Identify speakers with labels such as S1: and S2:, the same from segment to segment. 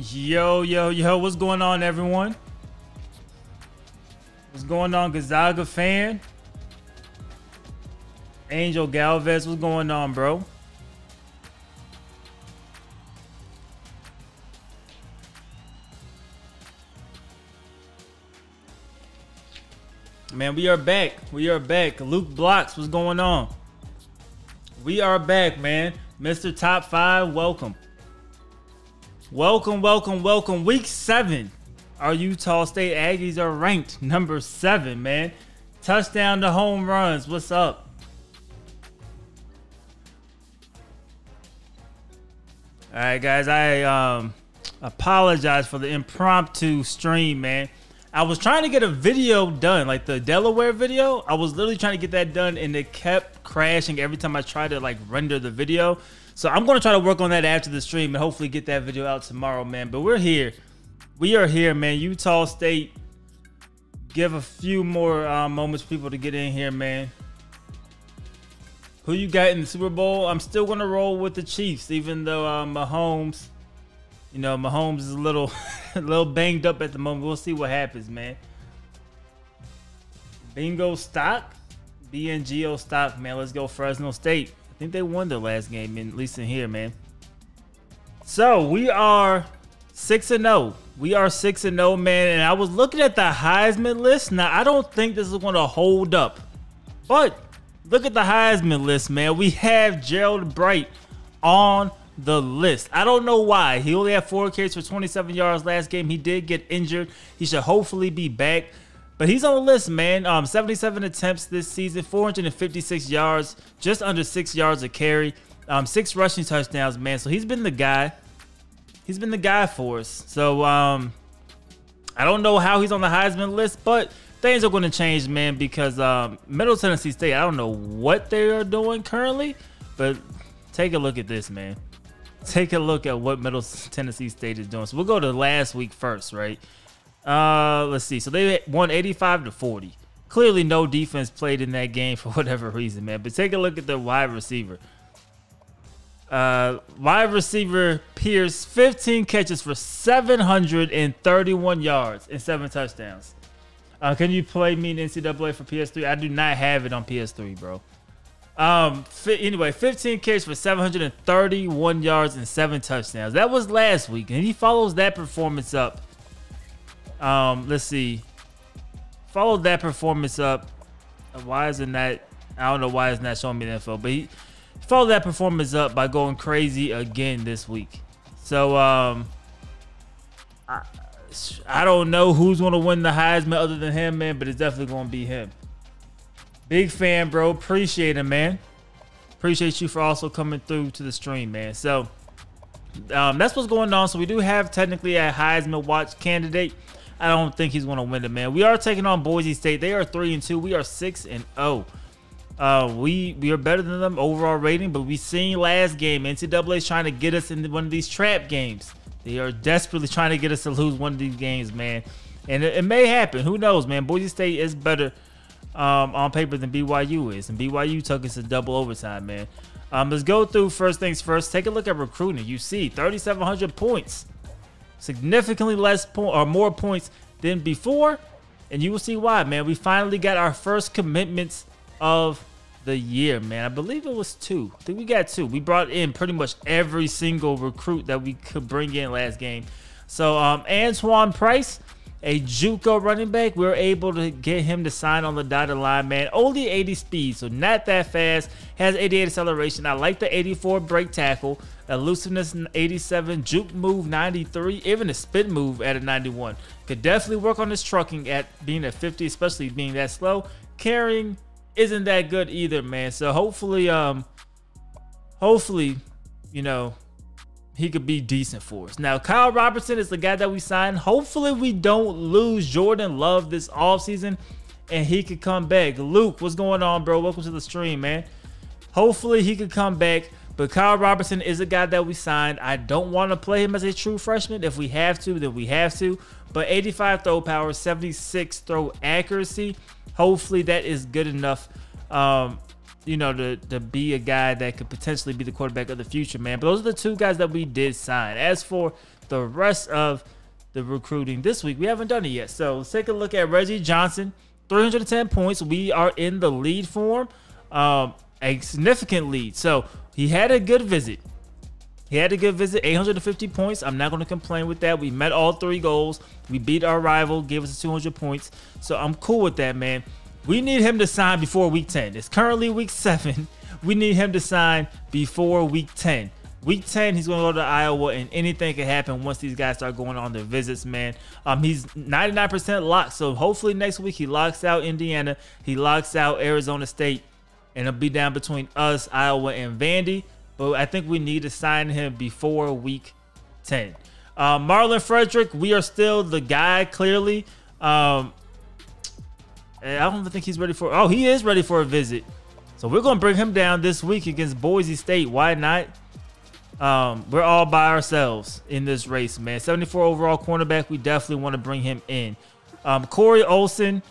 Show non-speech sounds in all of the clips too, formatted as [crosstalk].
S1: Yo, yo, yo, what's going on, everyone? What's going on, Gonzaga fan? Angel Galvez, what's going on, bro? Man, we are back. We are back. Luke Blocks, what's going on? We are back, man. Mr. Top 5, welcome. Welcome, welcome, welcome. Week 7. Our Utah State Aggies are ranked number 7, man. Touchdown to home runs. What's up? All right, guys. I um apologize for the impromptu stream, man. I was trying to get a video done, like the Delaware video. I was literally trying to get that done, and it kept crashing every time I tried to like render the video. So I'm gonna try to work on that after the stream and hopefully get that video out tomorrow, man. But we're here. We are here, man. Utah State. Give a few more uh, moments for people to get in here, man. Who you got in the Super Bowl? I'm still gonna roll with the Chiefs, even though uh, Mahomes, you know, Mahomes is a little, [laughs] a little banged up at the moment. We'll see what happens, man. Bingo stock, BNGO stock, man. Let's go Fresno State. I think they won their last game, at least in here, man. So we are six and zero. We are six and zero, man. And I was looking at the Heisman list. Now I don't think this is going to hold up, but look at the Heisman list, man. We have Gerold Bright on the list. I don't know why. He only had four carries for 27 yards last game. He did get injured. He should hopefully be back. But he's on the list, man. Um, 77 attempts this season, 456 yards, just under six yards a carry, um, six rushing touchdowns, man. So he's been the guy. He's been the guy for us. So um, I don't know how he's on the Heisman list, but things are going to change, man, because um, Middle Tennessee State, I don't know what they are doing currently, but take a look at this, man. Take a look at what Middle Tennessee State is doing. So we'll go to last week first, right? Uh, let's see. So they won 85 to 40. Clearly, no defense played in that game [laughs] for whatever reason, man. But take a look at the wide receiver. Uh, wide receiver Pierce, 15 catches for 731 yards and seven touchdowns. Uh, can you play me in NCAA for PS3? I do not have it on PS3, bro. Um. anyway, 15 catches for 731 yards and seven touchdowns. That was last week, and he follows that performance up um, let's see. Follow that performance up. Why isn't that? I don't know why it's not showing me the info, but he followed that performance up by going crazy again this week. So um, I, I don't know who's gonna win the Heisman other than him, man, but it's definitely gonna be him. Big fan, bro. Appreciate it, man. Appreciate you for also coming through to the stream, man. So um, that's what's going on. So we do have technically a Heisman watch candidate. I don't think he's going to win it, man. We are taking on Boise State. They are three and two. We are six and zero. Oh. Uh, we we are better than them overall rating, but we seen last game NCAA is trying to get us into one of these trap games. They are desperately trying to get us to lose one of these games, man. And it, it may happen. Who knows, man? Boise State is better um, on paper than BYU is, and BYU took us to double overtime, man. Um, let's go through first things first. Take a look at recruiting. You see 3,700 points significantly less point or more points than before. And you will see why, man. We finally got our first commitments of the year, man. I believe it was two. I think we got two. We brought in pretty much every single recruit that we could bring in last game. So um, Antoine Price, a JUCO running back, we were able to get him to sign on the dotted line, man. Only 80 speed, so not that fast. Has 88 acceleration. I like the 84 break tackle elusiveness 87, juke move 93, even a spin move at a 91. Could definitely work on his trucking at being at 50, especially being that slow. Carrying isn't that good either, man. So hopefully, um, hopefully, you know, he could be decent for us. Now, Kyle Robertson is the guy that we signed. Hopefully, we don't lose Jordan Love this offseason and he could come back. Luke, what's going on, bro? Welcome to the stream, man. Hopefully, he could come back but Kyle Robertson is a guy that we signed. I don't want to play him as a true freshman. If we have to, then we have to. But 85 throw power, 76 throw accuracy. Hopefully that is good enough um, you know, to, to be a guy that could potentially be the quarterback of the future, man. But those are the two guys that we did sign. As for the rest of the recruiting this week, we haven't done it yet. So let's take a look at Reggie Johnson. 310 points. We are in the lead for him. Um, a significant lead. So he had a good visit. He had a good visit, 850 points. I'm not going to complain with that. We met all three goals. We beat our rival, gave us 200 points. So I'm cool with that, man. We need him to sign before week 10. It's currently week [laughs] 7. We need him to sign before week 10. Week 10, he's going to go to Iowa, and anything can happen once these guys start going on their visits, man. Um, He's 99% locked, so hopefully next week he locks out Indiana. He locks out Arizona State, and it'll be down between us, Iowa, and Vandy. But I think we need to sign him before week 10. Uh, Marlon Frederick, we are still the guy, clearly. Um, I don't think he's ready for. Oh, he is ready for a visit. So we're gonna bring him down this week against Boise State. Why not? Um, we're all by ourselves in this race, man. 74 overall cornerback. We definitely want to bring him in. Um, Corey Olson,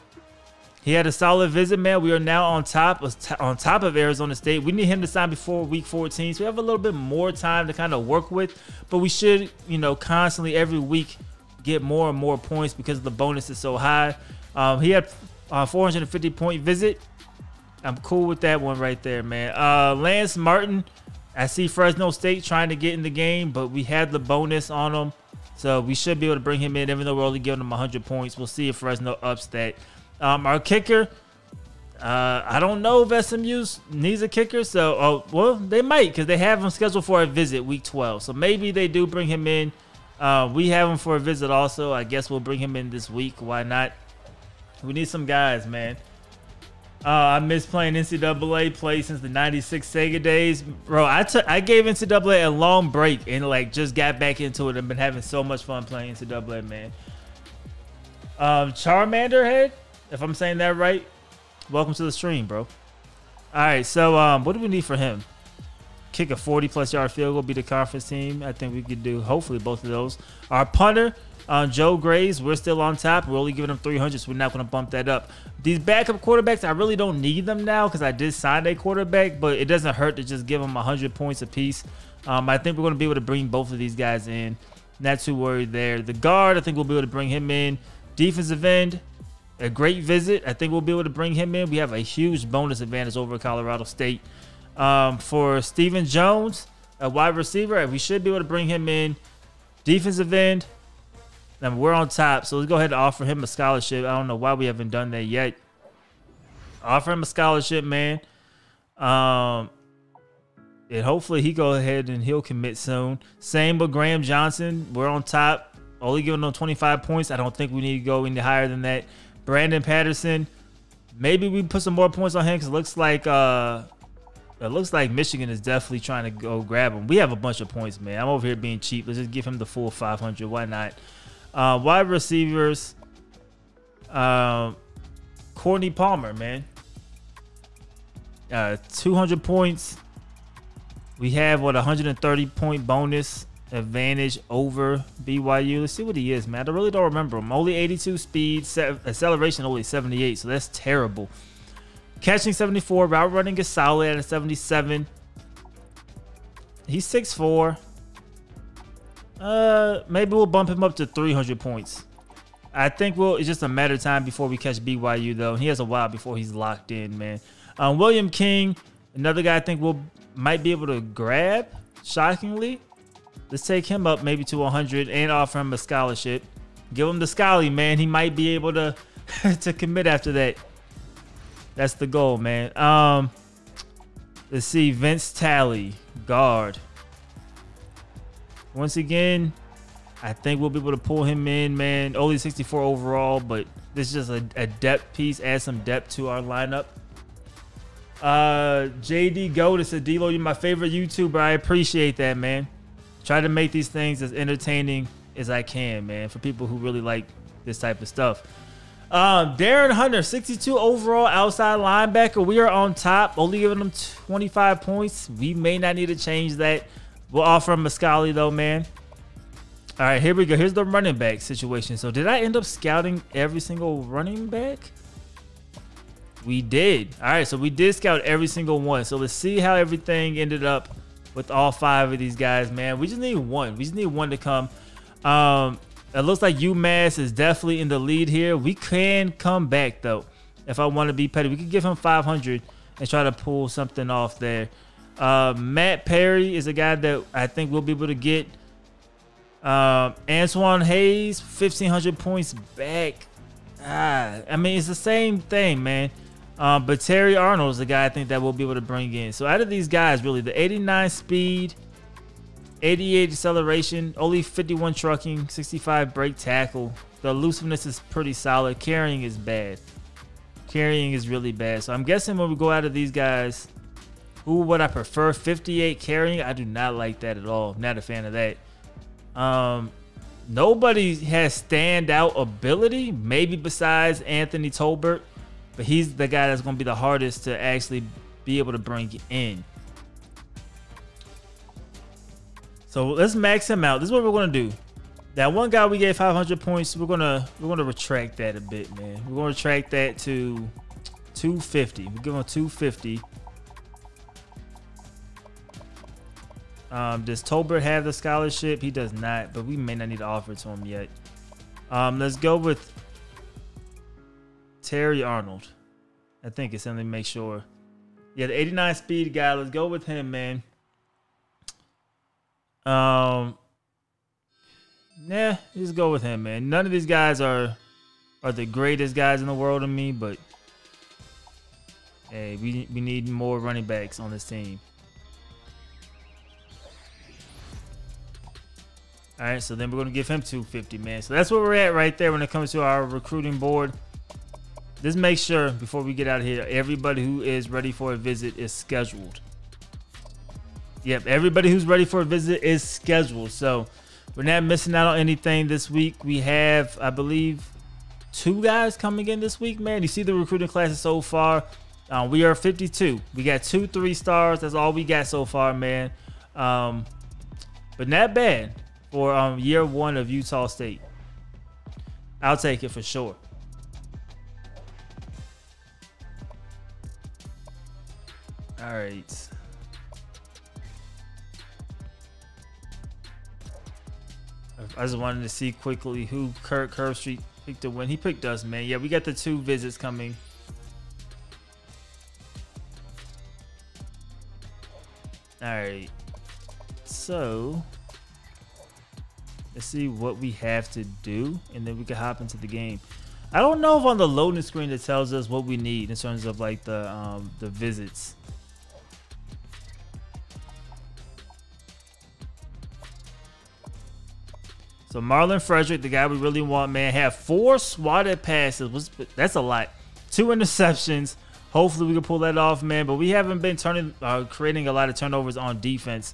S1: he had a solid visit, man. We are now on top on top of Arizona State. We need him to sign before week 14, so we have a little bit more time to kind of work with. But we should, you know, constantly every week get more and more points because the bonus is so high. Um, he had uh, 450 point visit. I'm cool with that one right there, man. Uh, Lance Martin, I see Fresno State trying to get in the game, but we had the bonus on him. So we should be able to bring him in, even though we're only giving him 100 points. We'll see if Fresno ups that. Um, our kicker, uh, I don't know if SMU needs a kicker. So, oh, well, they might because they have him scheduled for a visit week 12. So maybe they do bring him in. Uh, we have him for a visit also. I guess we'll bring him in this week. Why not? We need some guys, man. Uh, I miss playing NCAA play since the '96 Sega days, bro. I took I gave NCAA a long break and like just got back into it. I've been having so much fun playing NCAA, man. Um, Charmander head, if I'm saying that right. Welcome to the stream, bro. All right, so um, what do we need for him? Kick a 40 plus yard field goal, be the conference team. I think we could do hopefully both of those. Our punter, uh, Joe Graves, we're still on top. We're only giving him 300, so we're not going to bump that up. These backup quarterbacks, I really don't need them now because I did sign a quarterback, but it doesn't hurt to just give them 100 points apiece. Um, I think we're going to be able to bring both of these guys in. Not too worried there. The guard, I think we'll be able to bring him in. Defensive end, a great visit. I think we'll be able to bring him in. We have a huge bonus advantage over Colorado State. Um, for Stephen Jones, a wide receiver, we should be able to bring him in. Defensive end, and we're on top, so let's go ahead and offer him a scholarship. I don't know why we haven't done that yet. Offer him a scholarship, man. Um, and hopefully he go ahead and he'll commit soon. Same with Graham Johnson. We're on top. Only giving him 25 points. I don't think we need to go any higher than that. Brandon Patterson. Maybe we put some more points on him because it looks like uh it looks like Michigan is definitely trying to go grab him. We have a bunch of points, man. I'm over here being cheap. Let's just give him the full 500. Why not? Uh, wide receivers, uh, Courtney Palmer, man. Uh, 200 points. We have what 130 point bonus advantage over BYU. Let's see what he is, man. I really don't remember him. Only 82 speed, acceleration only 78, so that's terrible. Catching 74, route running is solid at a 77. He's 6'4. Uh, maybe we'll bump him up to 300 points. I think we'll. It's just a matter of time before we catch BYU though. He has a while before he's locked in, man. Um, William King, another guy I think we'll might be able to grab. Shockingly, let's take him up maybe to 100 and offer him a scholarship. Give him the Scully, man. He might be able to [laughs] to commit after that. That's the goal, man. Um, let's see. Vince Tally, guard. Once again, I think we'll be able to pull him in, man. Only 64 overall, but this is just a, a depth piece. Add some depth to our lineup. Uh, JD Goat said, D-Lo, you're my favorite YouTuber. I appreciate that, man. Try to make these things as entertaining as I can, man, for people who really like this type of stuff. Um, Darren Hunter, 62 overall outside linebacker. We are on top, only giving them 25 points. We may not need to change that. We'll offer him Mascali though, man. All right, here we go. Here's the running back situation. So did I end up scouting every single running back? We did. All right, so we did scout every single one. So let's see how everything ended up with all five of these guys, man. We just need one. We just need one to come. Um, it looks like UMass is definitely in the lead here. We can come back though. If I want to be petty, we could give him 500 and try to pull something off there. Uh, Matt Perry is a guy that I think we'll be able to get. Uh, Antoine Hayes, 1,500 points back. Ah, I mean, it's the same thing, man. Um, but Terry Arnold is the guy I think that we'll be able to bring in. So out of these guys, really, the 89 speed, 88 acceleration, only 51 trucking, 65 break tackle. The elusiveness is pretty solid. Carrying is bad. Carrying is really bad. So I'm guessing when we go out of these guys, who would I prefer? 58 carrying? I do not like that at all. Not a fan of that. Um, nobody has standout ability, maybe besides Anthony Tolbert, but he's the guy that's going to be the hardest to actually be able to bring in. So let's max him out. This is what we're gonna do. That one guy we gave 500 points. We're gonna we're gonna retract that a bit, man. We're gonna retract that to 250. We give him 250. Um, does Tolbert have the scholarship? He does not, but we may not need to offer it to him yet. Um, let's go with Terry Arnold. I think it's something to make sure. Yeah, the 89 speed guy. Let's go with him, man. Um, nah, just go with him, man. None of these guys are are the greatest guys in the world to me, but hey, we we need more running backs on this team. All right, so then we're gonna give him 250, man. So that's where we're at right there when it comes to our recruiting board. Just make sure before we get out of here, everybody who is ready for a visit is scheduled. Yep, everybody who's ready for a visit is scheduled. So we're not missing out on anything this week. We have, I believe, two guys coming in this week, man. You see the recruiting classes so far. Um, we are 52. We got two three stars. That's all we got so far, man. Um, but not bad for um, year one of Utah State. I'll take it for sure. All right. I just wanted to see quickly who Kirk Herbstreit picked to win. He picked us, man. Yeah, we got the two visits coming. All right. So, let's see what we have to do, and then we can hop into the game. I don't know if on the loading screen it tells us what we need in terms of like the um, the visits. So Marlon Frederick, the guy we really want, man, had four swatted passes. That's a lot. Two interceptions. Hopefully we can pull that off, man. But we haven't been turning, uh, creating a lot of turnovers on defense.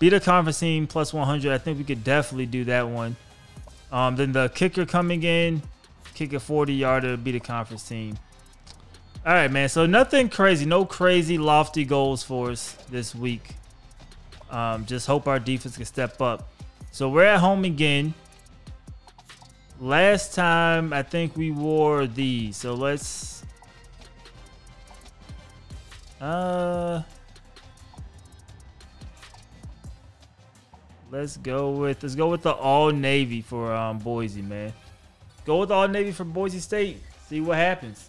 S1: Beat a conference team plus 100. I think we could definitely do that one. Um, then the kicker coming in, kick a 40 yarder, beat a conference team. All right, man. So nothing crazy, no crazy lofty goals for us this week. Um, just hope our defense can step up. So we're at home again. Last time, I think we wore these. So let's... Uh... Let's go with let's go with the all navy for um Boise, man. Go with all navy for Boise State. See what happens.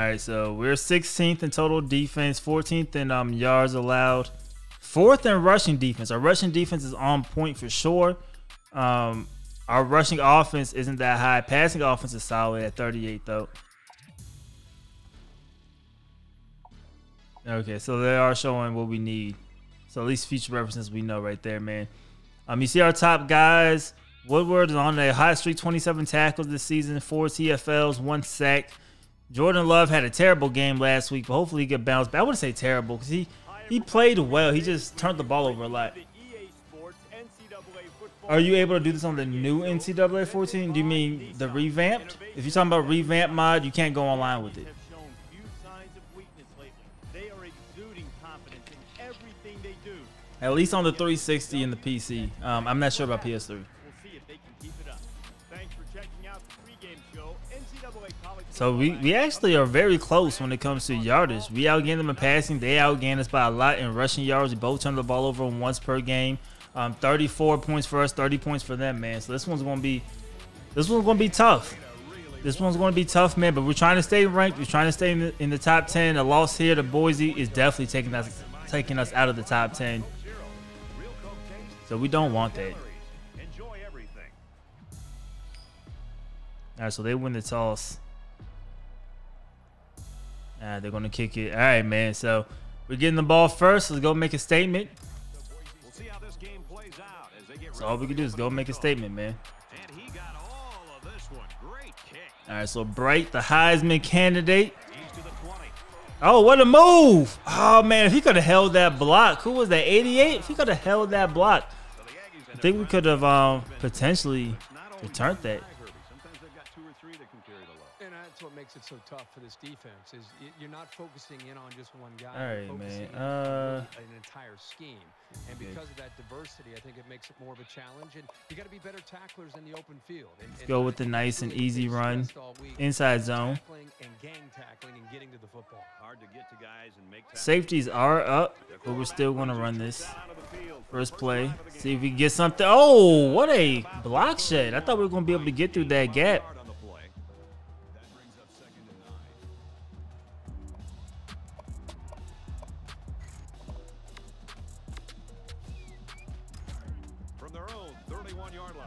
S1: All right, so we're 16th in total defense, 14th in um, yards allowed, fourth in rushing defense. Our rushing defense is on point for sure. Um, our rushing offense isn't that high. Passing offense is solid at 38 though. Okay, so they are showing what we need. So at least future references we know right there, man. Um, you see our top guys. Woodward is on a hot streak, 27 tackles this season, four TFLs, one sack. Jordan Love had a terrible game last week, but hopefully he can bounce back. I wouldn't say terrible because he, he played well. He just turned the ball over a lot. Are you able to do this on the new NCAA 14? Do you mean the revamped? If you're talking about revamp mod, you can't go online with it. At least on the 360 and the PC. Um, I'm not sure about PS3. So we, we actually are very close when it comes to yardage. We outgain them in passing. They outgain us by a lot in rushing yards. We both turn the ball over once per game. Um, 34 points for us, 30 points for them, man. So this one's gonna be this one's gonna be tough. This one's gonna be tough, man. But we're trying to stay ranked. We're trying to stay in the, in the top 10. A loss here to Boise is definitely taking us taking us out of the top 10. So we don't want that. All right, so they win the toss. Ah, they're gonna kick it. All right, man. So we're getting the ball first. Let's go make a statement. So all we can do is go make a statement, man. All right, so Bright, the Heisman candidate. Oh, what a move! Oh man, if he could have held that block, who was that? 88? If he could have held that block, I think we could have um potentially returned that
S2: makes it so tough for this defense is you're not focusing in on just one guy.
S1: All right, man. Uh,
S2: an entire scheme, and because of that diversity, I think it makes it more of a challenge. And you got to be better tacklers in the open field. And,
S1: Let's go with the nice and easy run, inside zone. Safeties are up, but we're still going to run this. First play. See if we get something. Oh, what a block shed. I thought we were going to be able to get through that gap.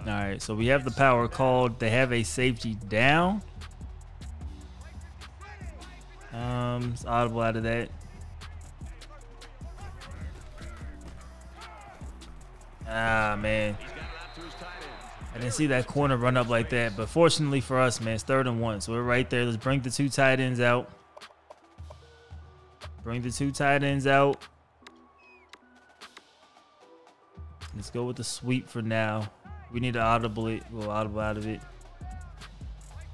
S1: All right, so we have the power called. They have a safety down. Um, it's audible out of that. Ah, man. I didn't see that corner run up like that, but fortunately for us, man, it's third and one. So we're right there. Let's bring the two tight ends out. Bring the two tight ends out. Let's go with the sweep for now. We need to audible it. We'll audible out of it.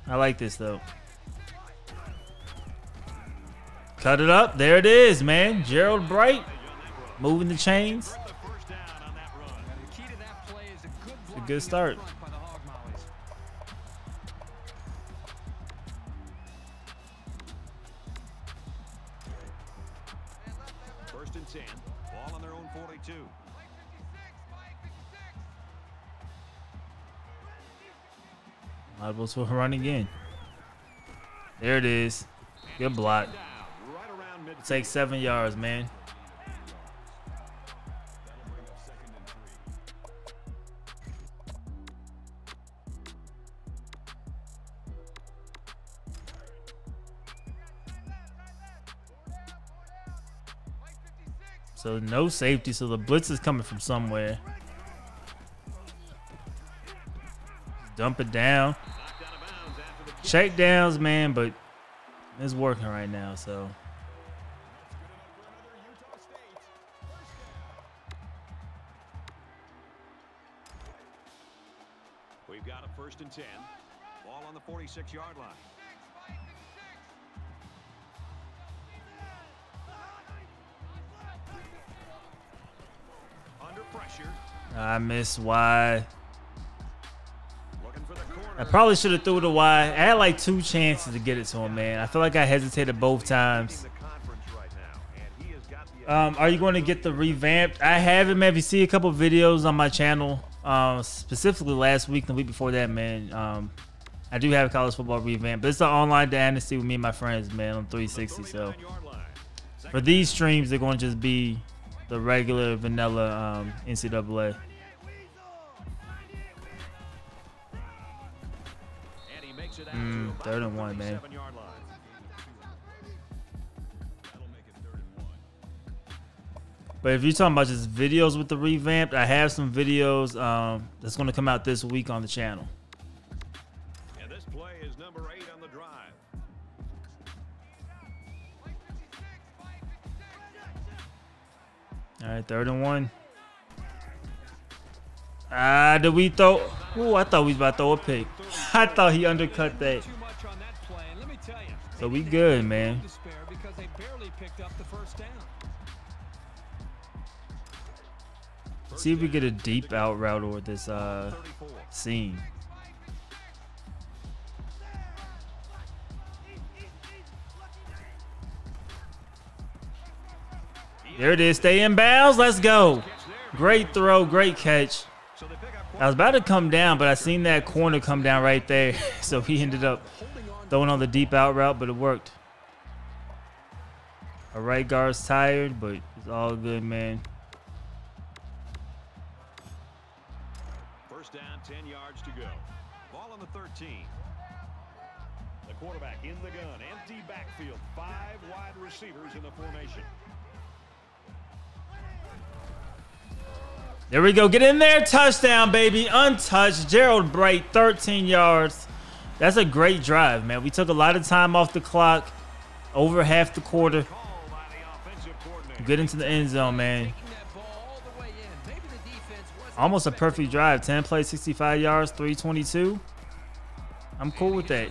S1: I like this though. Cut it up. There it is, man. Gerold Bright moving the chains. A good start. Audible to run again. There it is. Good block. Take seven yards, man. So no safety, so the blitz is coming from somewhere. Dump it down. Check downs, man, but it's working right now, so.
S3: We've got a first and 10. Ball on the 46 yard line. Under pressure.
S1: I miss wide. I probably should have threw it wide. I had like two chances to get it to him, man. I feel like I hesitated both times. Um, are you going to get the revamped? I haven't, man. If you see a couple videos on my channel, um, specifically last week, and the week before that, man, um, I do have a college football revamped. But it's the online dynasty with me and my friends, man, on 360. So for these streams, they're going to just be the regular vanilla um, NCAA. Mm, third and one, man. But if you're talking about just videos with the revamped, I have some videos um, that's going to come out this week on the channel.
S3: And this play is number eight on the drive.
S1: All right, third and one. Ah, did we throw? Ooh, I thought we was about to throw a pick. I thought he undercut that.
S2: Too much on that play, and let me tell you,
S1: So we good, man.
S2: despair because they barely picked up the first down.
S1: See if we get a deep out route or this uh
S3: 34.
S1: seam. There it is. Stay in bounds. Let's go. Great throw. Great catch.
S3: So they pick up
S1: I was about to come down, but I seen that corner come down right there. [laughs] So he ended up throwing on the deep out route, but it worked. Our right guard's tired, but it's all good, man. There we go. Get in there. Touchdown, baby. Untouched. Gerold Bright, 13 yards. That's a great drive, man. We took a lot of time off the clock, over half the quarter. Get into the end zone, man. Almost a perfect drive. 10 plays, 65 yards, 322. I'm cool with that.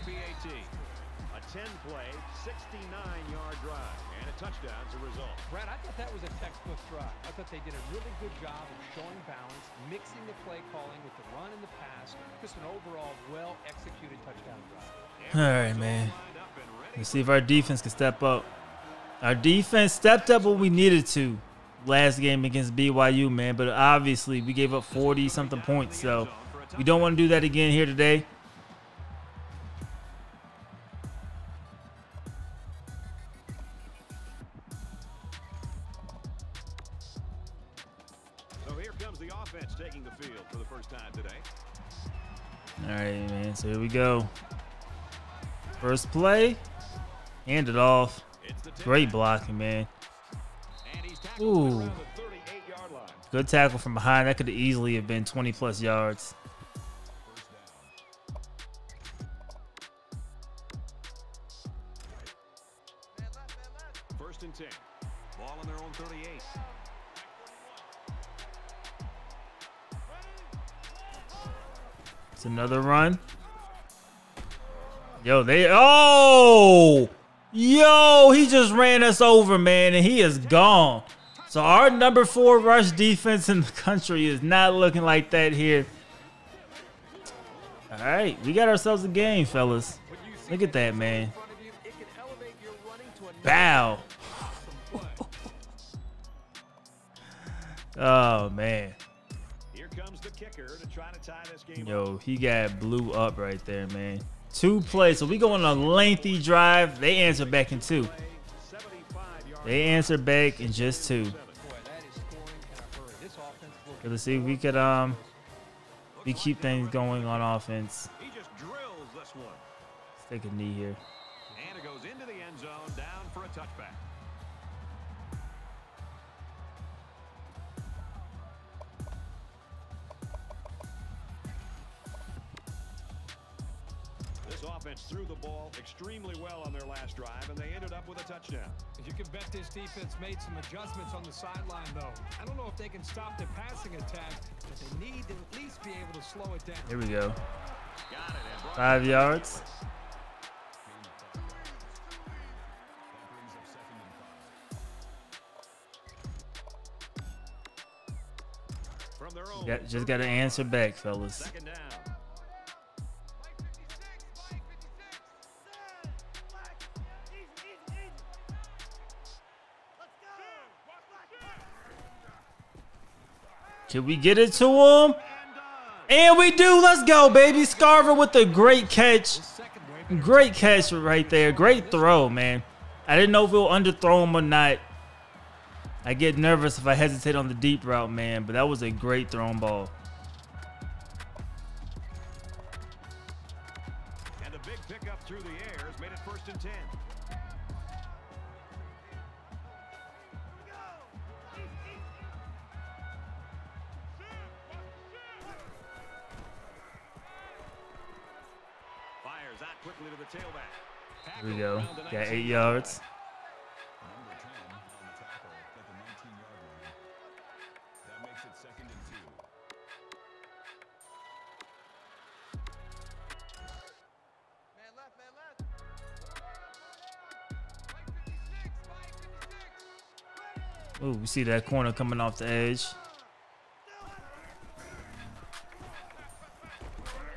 S2: Thought they did a really good job of showing balance, mixing the play calling with the run and the pass. Just an overall well-executed touchdown drive.
S1: All right, man. Let's see if our defense can step up. Our defense stepped up when we needed to last game against BYU, man. But obviously, we gave up 40 something points. So we don't want to do that again here today. Right, man. So here we go. First play. Hand it off.
S3: It's the tip.
S1: Great blocking, man.
S3: And he's tackled
S1: Ooh.
S3: around the 38-yard line.
S1: Good tackle from behind. That could easily have been 20 plus yards. It's another run. Yo, they oh yo, he just ran us over, man, and he is gone. So our number four rush defense in the country is not looking like that here. All right, we got ourselves a game, fellas. Look at that, man. Bow. [laughs] oh,
S3: you,
S1: Yo, he got blew up right there, man. Two plays. So we go on a lengthy drive. They answer back in two. They answer back in just two. Let's see if we could um we keep things going on offense. Let's take a knee here.
S3: And it goes into the end zone, down for a touchback. This offense threw the ball extremely well on their last drive, and they ended up with a touchdown.
S2: You can bet this defense made some adjustments on the sideline, though. I don't know if they can stop their passing attack, but they need to at least be able to slow it down.
S1: Here we go.
S3: Got it. And brought
S1: Five yards.
S3: from.
S1: Got, just got to answer back, fellas. Can we get it to him? And we do. Let's go, baby. Scarver with a great catch. Great catch right there. Great throw, man. I didn't know if we'll underthrow him or not. I get nervous if I hesitate on the deep route, man, but that was a great thrown ball. There we go. Got eight yards. Ooh, we see that corner coming off the edge.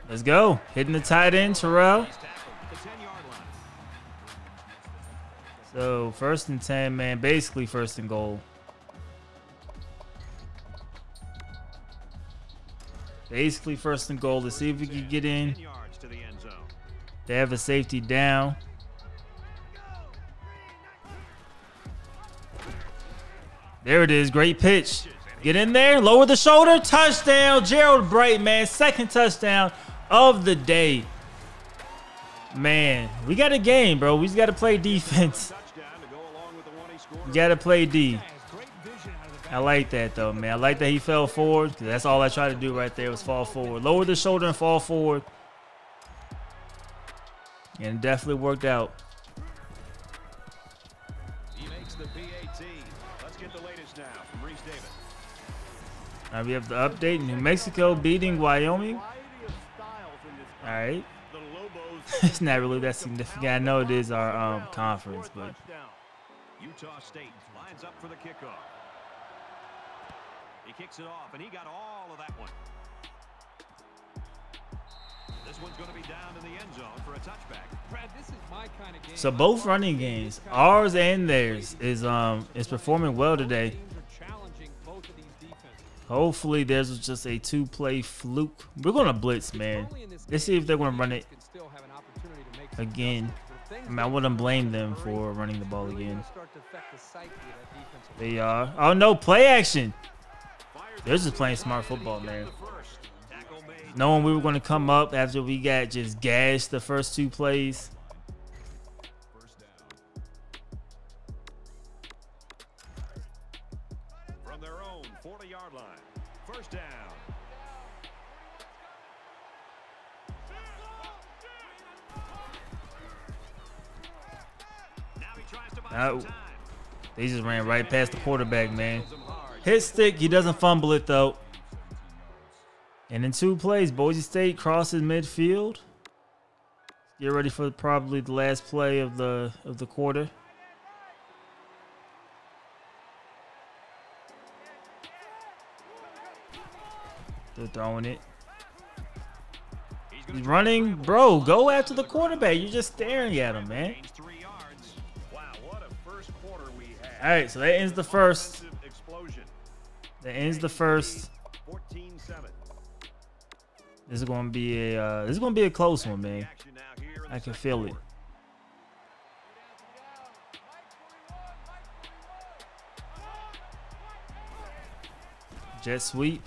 S1: Let's go. Hitting the tight end, Terrell. So first and 10, man. Basically first and goal. Basically first and goal. Let's see if we can get in.
S3: 10 yards to the end zone.
S1: They have a safety down. There it is. Great pitch. Get in there. Lower the shoulder. Touchdown. Gerold Bright, man. Second touchdown of the day. Man, we got a game, bro. We just got to play defense. [laughs]
S3: Touchdown to go along with the one he scored.
S1: We got to play D.
S2: Has great vision out of the
S1: I like that, though, man. I like that he fell forward that's all I tried to do right there was fall forward. Lower the shoulder and fall forward. And it definitely worked out.
S3: He makes the PAT. Let's get the latest now from Reese Davis.
S1: Now we have the update. New Mexico beating Wyoming. All right. [laughs] It's not really that significant. I know it is our um, conference, but
S3: Utah State lines up for the kickoff. He kicks it off, and he got all of that one. This one's going to be down in the end zone for a touchback.
S2: Brad, this is my kind of game.
S1: so both running games, ours and theirs, is um is performing well today.
S2: Teams are challenging both of these defenses.
S1: Hopefully, theirs was just a two-play fluke. We're gonna blitz, man.
S2: Early in this
S1: Let's see if they're gonna run it
S2: can still have an opportunity to make some
S1: again.
S2: adjustments, but if things
S1: I mean, I wouldn't blame them for running the ball again.
S2: Gonna start to affect the psyche of that defensive
S1: They are. Oh no, play action. They're just playing smart football, man.
S3: the first. Tackle made.
S1: Knowing we were gonna come up after we got just gashed the first two plays.
S4: First
S1: They just ran right past the quarterback, man. Hit stick, he doesn't fumble it though. And in two plays, Boise State crosses midfield. Get ready for probably the last play of the of the quarter. They're throwing it.
S3: He's
S1: running, bro. Go after the quarterback. You're just staring at him, man. All right, so that ends the first.
S3: Explosion.
S1: That ends the first.
S3: 14-7.
S1: This is gonna be a uh, this is gonna be a close one, man.
S3: Action now here in
S1: I can feel it. Jet sweep.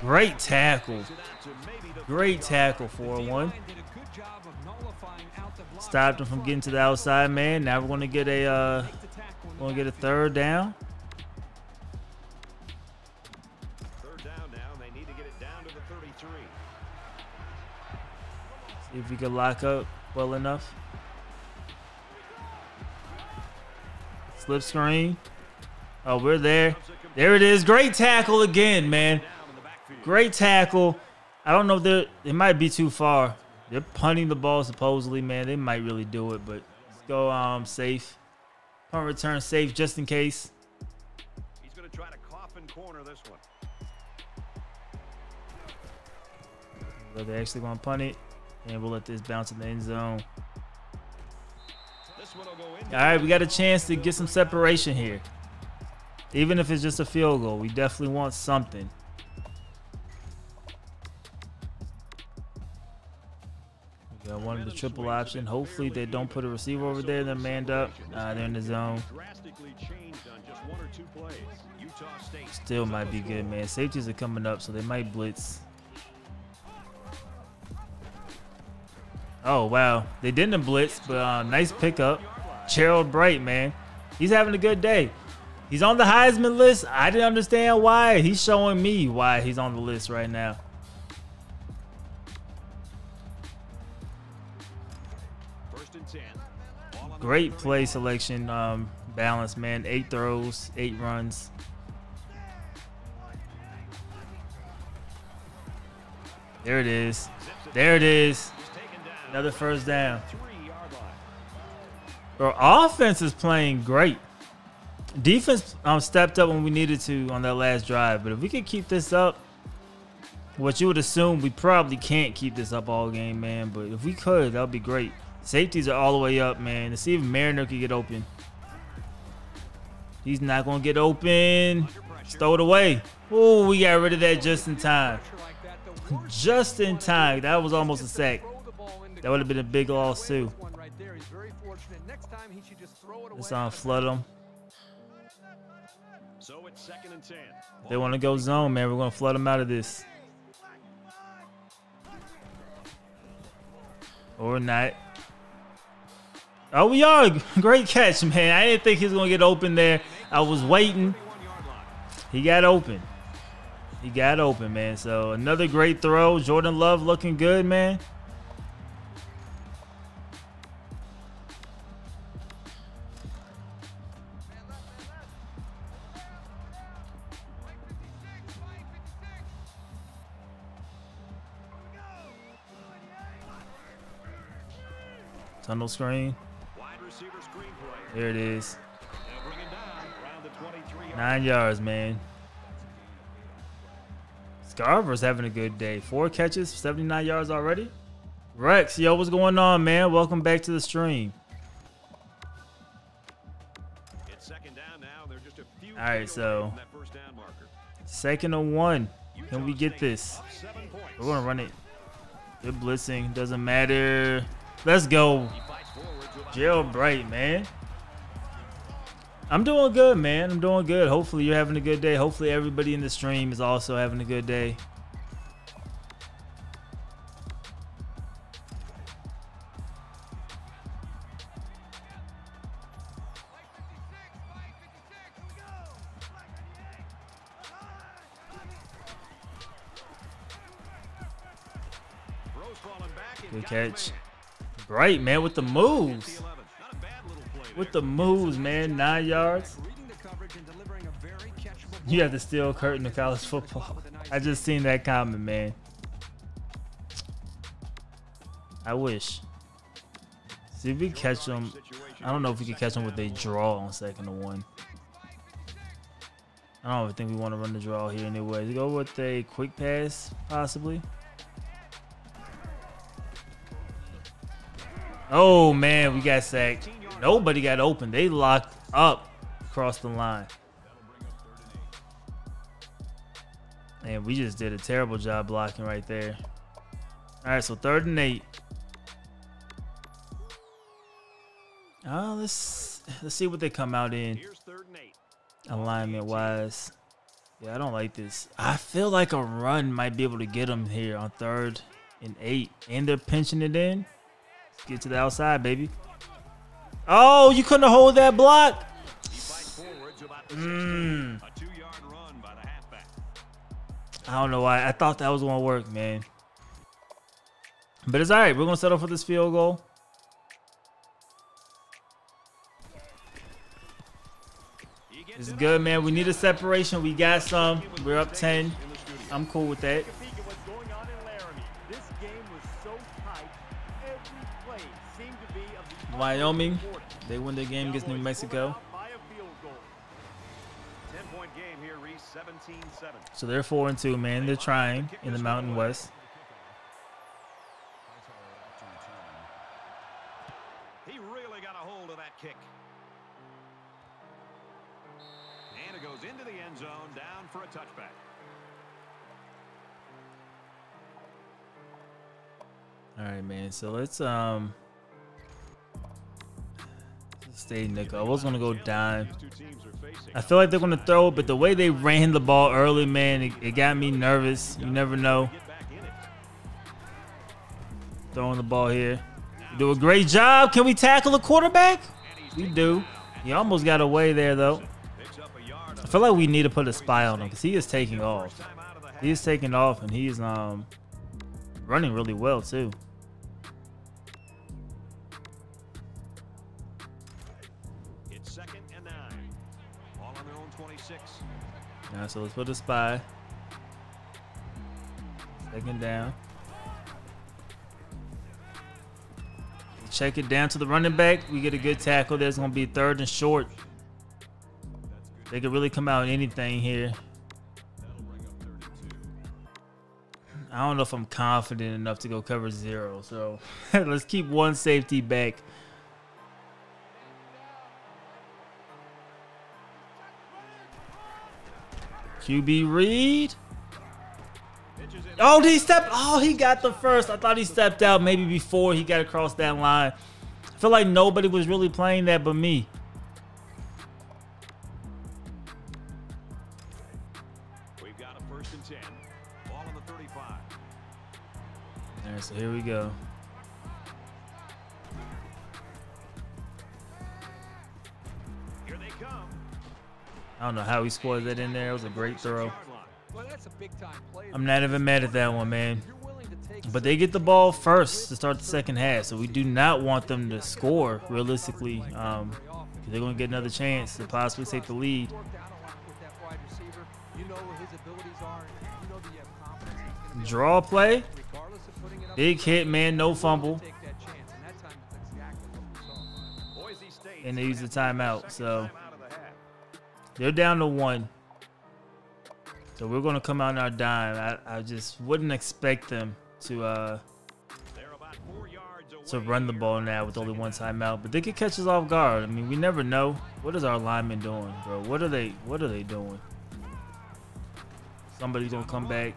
S1: Great tackle.
S3: Takes it out to maybe the
S1: Great tackle
S3: line.
S1: for a one.
S2: D-line did a good job of nullifying out the block
S1: Stopped him from getting to the outside man. Now we're gonna get a uh gonna get a third down.
S3: Third down now, they need to get it down to the 33.
S1: See if we can lock up well enough. Slip screen. Oh, we're there. There it is. Great tackle again, man.
S3: Down in the backfield.
S1: Great tackle. I don't know if they're it might be too far. They're punting the ball supposedly, man. They might really do it, but let's go um safe. Punt return safe just in case.
S3: He's going to try to coffin corner this one.
S1: They're actually gonna punt it. And we'll let this bounce in the end zone.
S3: This one will go in.
S1: All right, we got a chance to get some separation here. Even if it's just a field goal, we definitely want something. One of the triple option. Hopefully they don't put a receiver over there. They're manned up. Uh, they're in the zone. Still might be good, man. Safeties are coming up, so they might blitz. Oh, wow. They didn't blitz, but uh, nice pickup. Gerold Bright, man. He's having a good day. He's on the Heisman list. I didn't understand why. He's showing me why he's on the list right now. Great play selection, um, balance, man. Eight throws, eight runs. There it is. There it is. Another first down. Bro, offense is playing great. Defense um, stepped up when we needed to on that last drive, but if we could keep this up, what you would assume we probably can't keep this up all game, man. But if we could, that would be great. Safeties are all the way up, man. To see if Mariner can get open. He's not gonna get open. Throw it away. Oh, we got rid of that just in time. [laughs] Just in time. That was almost a sack. That would have been a big loss too. Let's
S2: away.
S1: um, flood them.
S3: So it's second and 10.
S1: They want to go zone, man, we're gonna flood them out of this. Or not. Oh, we are. Great catch, man. I didn't think he was gonna get open there. I was waiting.
S3: 21 yard line.
S1: He got open. He got open, man. So another great throw. Jordan Love looking good, man. Tunnel screen. There it is.
S3: They'll bring him down around the 23 yard
S1: Nine yards, man. Scarver's having a good day. Four catches, 79 yards already. Rex, yo, what's going on, man? Welcome back to the stream.
S3: It's second down now. They're just a few
S1: All right, so-
S3: away from that first down marker.
S1: Second and one. Can we get this?
S3: up seven points.
S1: We're gonna run it. Good blitzing. Doesn't matter. Let's go.
S3: He fights forward to about
S1: Gerold Bright, man. I'm doing good, man. I'm doing good. Hopefully you're having a good day. Hopefully everybody in the stream is also having a good day.
S3: Rose falling back and
S1: Good catch. Bright, man, with The moves. With the moves, man. Nine yards. You have to steal curtain of college football. [laughs] I just seen that comment, man. I wish. See if we catch them. I don't know if we can catch them with a draw on second and one. I don't even think we want to run the draw here anyway. Go with a quick pass, possibly. Oh man, we got sacked. Nobody got open. They locked up across the line. And we just did a terrible job blocking right there. All right, so third and eight. Oh, let's let's see what they come out in
S3: Here's third and eight.
S1: alignment wise. Yeah, I don't like this. I feel like a run might be able to get them here on third and eight, and they're pinching it in. Let's get to the outside, baby. Oh, you couldn't hold that block.
S3: He fights forward to about the
S1: Mm.
S3: 16. A two-yard run by the halfback.
S1: I don't know why. I thought that was gonna work, man. But it's all right. We're gonna settle for this field goal. It's good, man. We need a separation. We got some. We're up 10.
S3: In the studio.
S1: I'm cool with that.
S5: Take a peek at what's going on in Laramie. This game was so tight. Every play seemed to be of the
S1: Wyoming. They win their game against New Mexico.
S5: pulled out by a field goal.
S3: 10-point game here, Rece. 17-7.
S1: So they're four and two, man. They're trying in the Mountain West.
S3: He really got a hold of that kick. And it goes into the end zone, down for a touchback.
S1: All right, man. So let's um stay nickel. I was gonna go dime.
S3: These two teams are facing.
S1: I feel like they're gonna throw it, but the way they ran the ball early, man, it, it got me nervous. You never know.
S3: Get back in it.
S1: Throwing the ball here. You do a great job. Can we tackle the quarterback? We do. He almost got away there though.
S3: Picks up a yard.
S1: I feel like we need to put a spy on him because he is taking off.
S3: First time out of the half.
S1: He is taking off and he's um running really well too. So let's put a spy. Second down. Check it down to the running back. We get a good tackle. There's gonna be third and short. They could really come out in anything here. I don't know if I'm confident enough to go cover zero. So [laughs] let's keep one safety back. QB Reed. Oh, did he step? Oh, he got the first. I thought he stepped out maybe before he got across that line. I feel like nobody was really playing that but me.
S3: We've got a first and 10. Ball on the 35.
S1: All right, so here we go. I don't know how he scored that in there. It was a great throw.
S3: Yard line.
S2: Well, that's a big time play.
S1: I'm not even mad at that one, man.
S2: You're willing to take
S1: But they get the ball first to start the second half, so we do not want them to score realistically. Um, they're going to get another chance to possibly take the lead.
S2: worked a lot with that wide receiver. You know where his abilities are. and You know that you have confidence he's gonna be
S1: Draw play,
S2: regardless of putting
S1: big hit, man, no fumble,
S2: take that chance. And that time it's exactly what we saw.
S3: Boise State.
S1: and they use the timeout. So they're down to one. So we're going to come out on our dime. I, I just wouldn't expect them to uh,
S3: They're about four yards away
S1: to run the ball now with only one timeout, but they could catch us off guard. I mean, we never know. What is our lineman doing, bro? What are they? What are they doing? Somebody's gonna come back.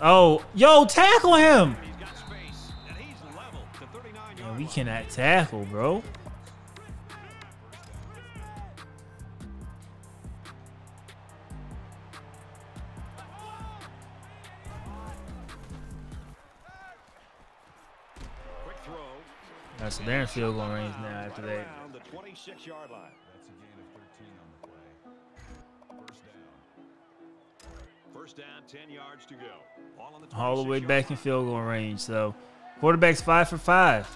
S1: Oh, yo, tackle him!
S3: He's got space, and he's level to 39
S1: Man, we cannot tackle, bro. Right, so they're in field goal range now after that.
S3: the 26 yard line.
S4: That's a gain of 13 on the play. First down.
S3: First down, 10 yards to go. Ball on the
S1: All the way back in field goal range. So, quarterback's five for five.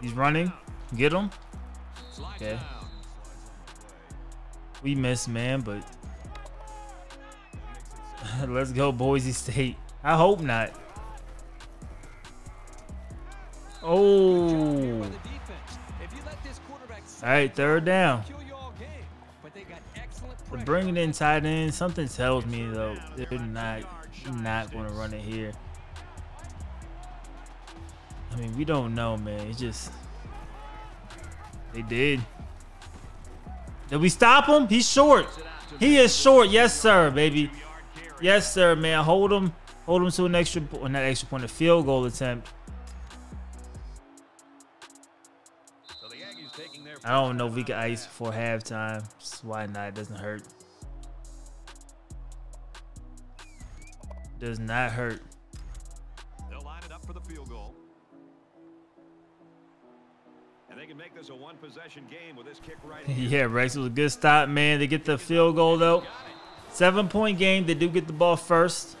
S1: He's running. Get him. Okay. We missed, man, but [laughs] let's go, Boise State. I hope not. Oh. All right, third down. They're bringing in tight end. Something tells me though they're not not going to run it here. I mean, we don't know, man. It's just they did. Did we stop him? He's short. He is short. Yes, sir, baby. Yes, sir, man. Hold him. Hold him to an extra, or not extra point, a field goal attempt.
S3: So the Aggies taking their
S1: I don't know if we can ice before halftime. Just why not? It doesn't hurt. Does not hurt.
S3: And they can make this a one possession game with this kick right [laughs]
S1: yeah, Rex was a good stop, man. They get the field goal though. Seven point game. They do get the ball first.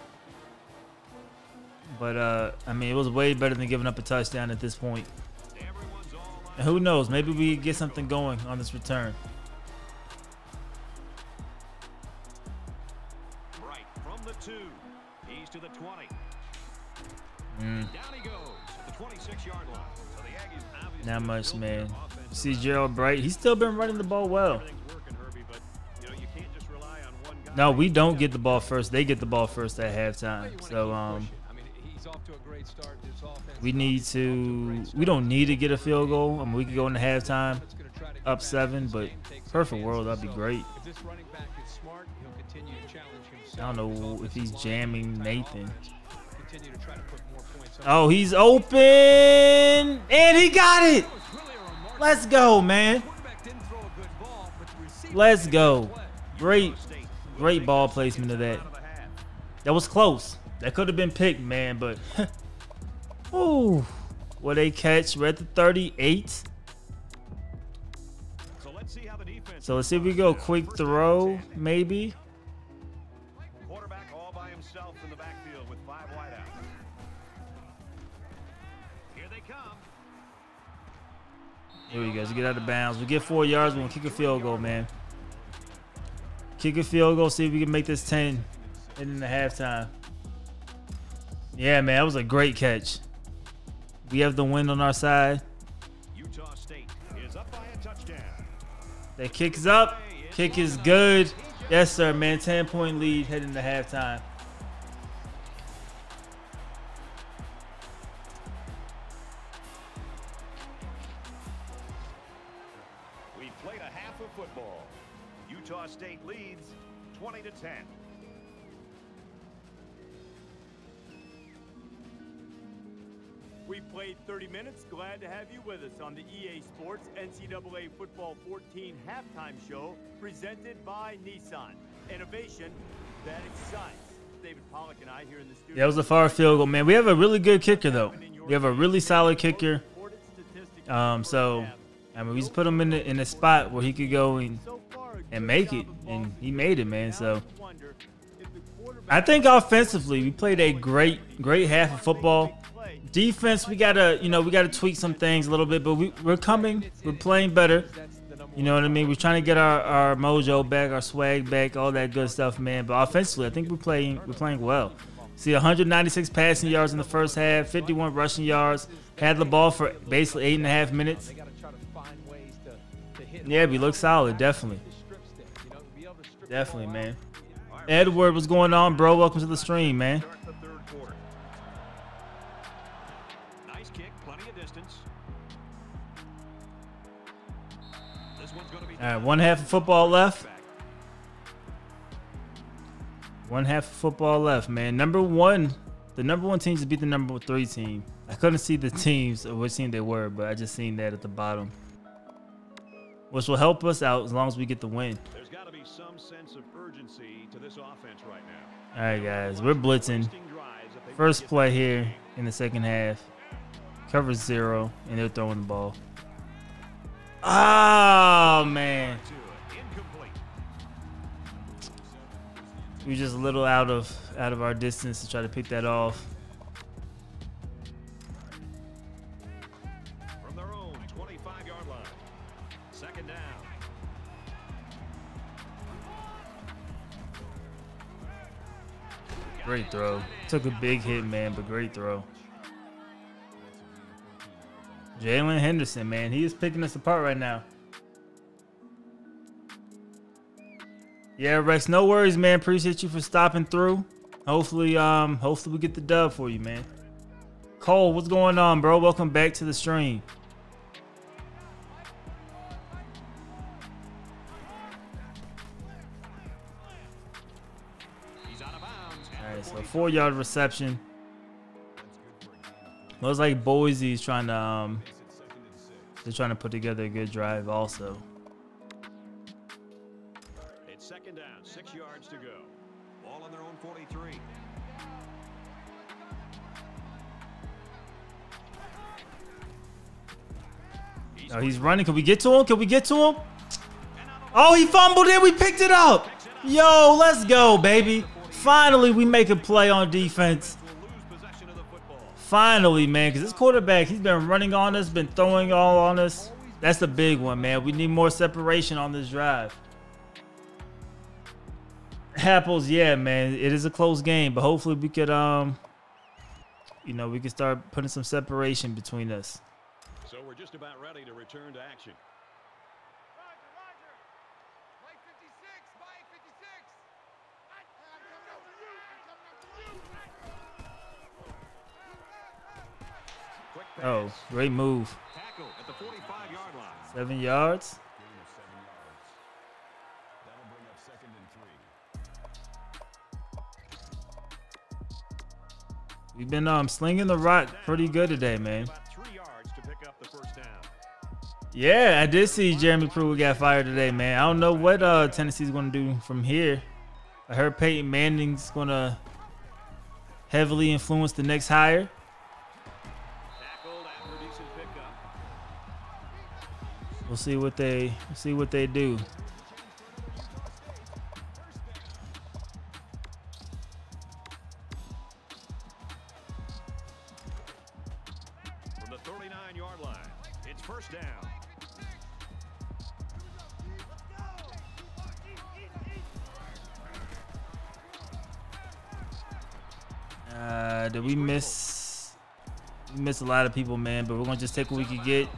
S1: But uh, I mean, it was way better than giving up a touchdown at this point.
S3: Everyone's all lined
S1: And who knows? Maybe we get something going on this return.
S3: right from the two. He's to the 20.
S1: Mm,
S3: Down he goes the 26 yard line. So the Aggies
S1: not much, man. See Gerold Bright. He's still been running the ball well.
S3: Everything's working, Herbie, but you know you can't just rely on one guy.
S1: No, we don't get the ball first. They get the ball first at halftime. So um,
S2: pushing. I mean, he's off to a great start. This offense
S1: we need
S2: to a
S1: to.
S2: great
S1: We don't need to get a field goal. I mean, we could go into halftime
S2: It's gonna try to get
S1: up seven, but
S2: game, take some
S1: perfect world, that'd be great.
S2: If this running back is smart, he'll continue to challenge himself.
S1: I don't know if he's jamming Nathan.
S2: offense, Continue to try to put more points on
S1: Oh, he's open, and he got it. Let's go, man.
S2: quarterback didn't throw a good ball, but the receiver
S1: Let's go. Great, great ball placement of that.
S3: out of the half.
S1: That was close. That could have been picked, man, but. [laughs] Ooh. What a catch. We're at the 38.
S3: So let's see how the defense.
S1: So let's see if we go quick throw, maybe.
S3: Here
S1: we go. Get out of bounds. We get four yards. We're going to kick a field goal, man. Kick a field goal. See if we can make this 10 and in the halftime. Yeah, man, that was a great catch. We have the wind on our side.
S3: Utah State is up by a touchdown.
S1: That kick is up. Kick is good. Yes, sir, man. 10 point lead heading to halftime.
S3: Half of football. Utah State leads 20 to 10.
S5: We played 30 minutes. Glad to have you with us on the EA Sports NCAA Football 14 halftime show presented by Nissan. Innovation that excites. David Pollack and I here in the studio.
S1: Yeah, it was a far field goal, man. We have a really good kicker, though. We have a really solid kicker. Um, so, I mean, we just put him in the, in a spot where he could go and and make it, and he made it, man. So, I think offensively, we played a great, great half of football. Defense, we gotta, you know, we gotta tweak some things a little bit, but we, we're coming, we're playing better. You know what I mean? We're trying to get our, our mojo back, our swag back, all that good stuff, man. But offensively, I think we're playing, we're playing well. See, 196 passing yards in the first half, 51 rushing yards. Had the ball for basically eight and a half minutes.
S2: Be able to solid,
S1: definitely.
S2: Definitely,
S1: man. Edward, what's going on, bro? Welcome to the stream, man.
S3: Start the third quarter. Nice kick, plenty of distance. This one's going to be
S1: All right, one half of football left. One half of football left, man. Number one, the number one team to beat the number three team. I couldn't see the teams or which team they were, but I just seen that at the bottom, which will help us out as long as we get the win.
S3: There's got to be some sense of urgency to this offense right now.
S1: All right, guys, we're blitzing.
S3: Wasting drives if they
S1: First play here in the second half. Cover zero, and they're throwing the ball. Oh man, We're just a little out of out of our distance to try to pick that off. Great throw. Took a big hit, man, but great throw. Jaylon Henderson, man, he is picking us apart right now. Yeah, Rex, no worries, man. Appreciate you for stopping through. Hopefully, um, hopefully we get the dub for you, man. Cole, what's going on, bro? Welcome back to the stream. Four yard reception. Looks like Boise's trying to um, they're trying to put together a good drive also.
S3: It's second down, six yards to go. Ball on their own 43.
S1: Oh, he's running. Can we get to him? Can we get to him? Oh, he fumbled it. We picked it up. Yo, let's go, baby. Finally, we make a play on defense. Finally, man, because this quarterback, he's been running on us, been throwing all on us. That's the big one, man. We need more separation on this drive. Apples, yeah, man. It is a close game, but hopefully we could, um, you know, we can start putting some separation between us.
S3: So we're just about ready to return to action.
S1: Oh, great move.
S3: Tackle at the 45-yard line.
S1: Seven yards.
S4: Gain of seven yards. That'll bring up second and three.
S1: We've been um slinging the rock pretty good today, man.
S3: About three yards to pick up the first down.
S1: Yeah, I did see Jeremy Pruitt got fired today, man. I don't know what uh Tennessee's gonna do from here. I heard Peyton Manning's gonna heavily influence the next hire. We'll see what they see what they do.
S3: From the 39-yard line, it's first down.
S1: Uh, did we miss? We missed a lot of people, man. But we're gonna just take what we could get.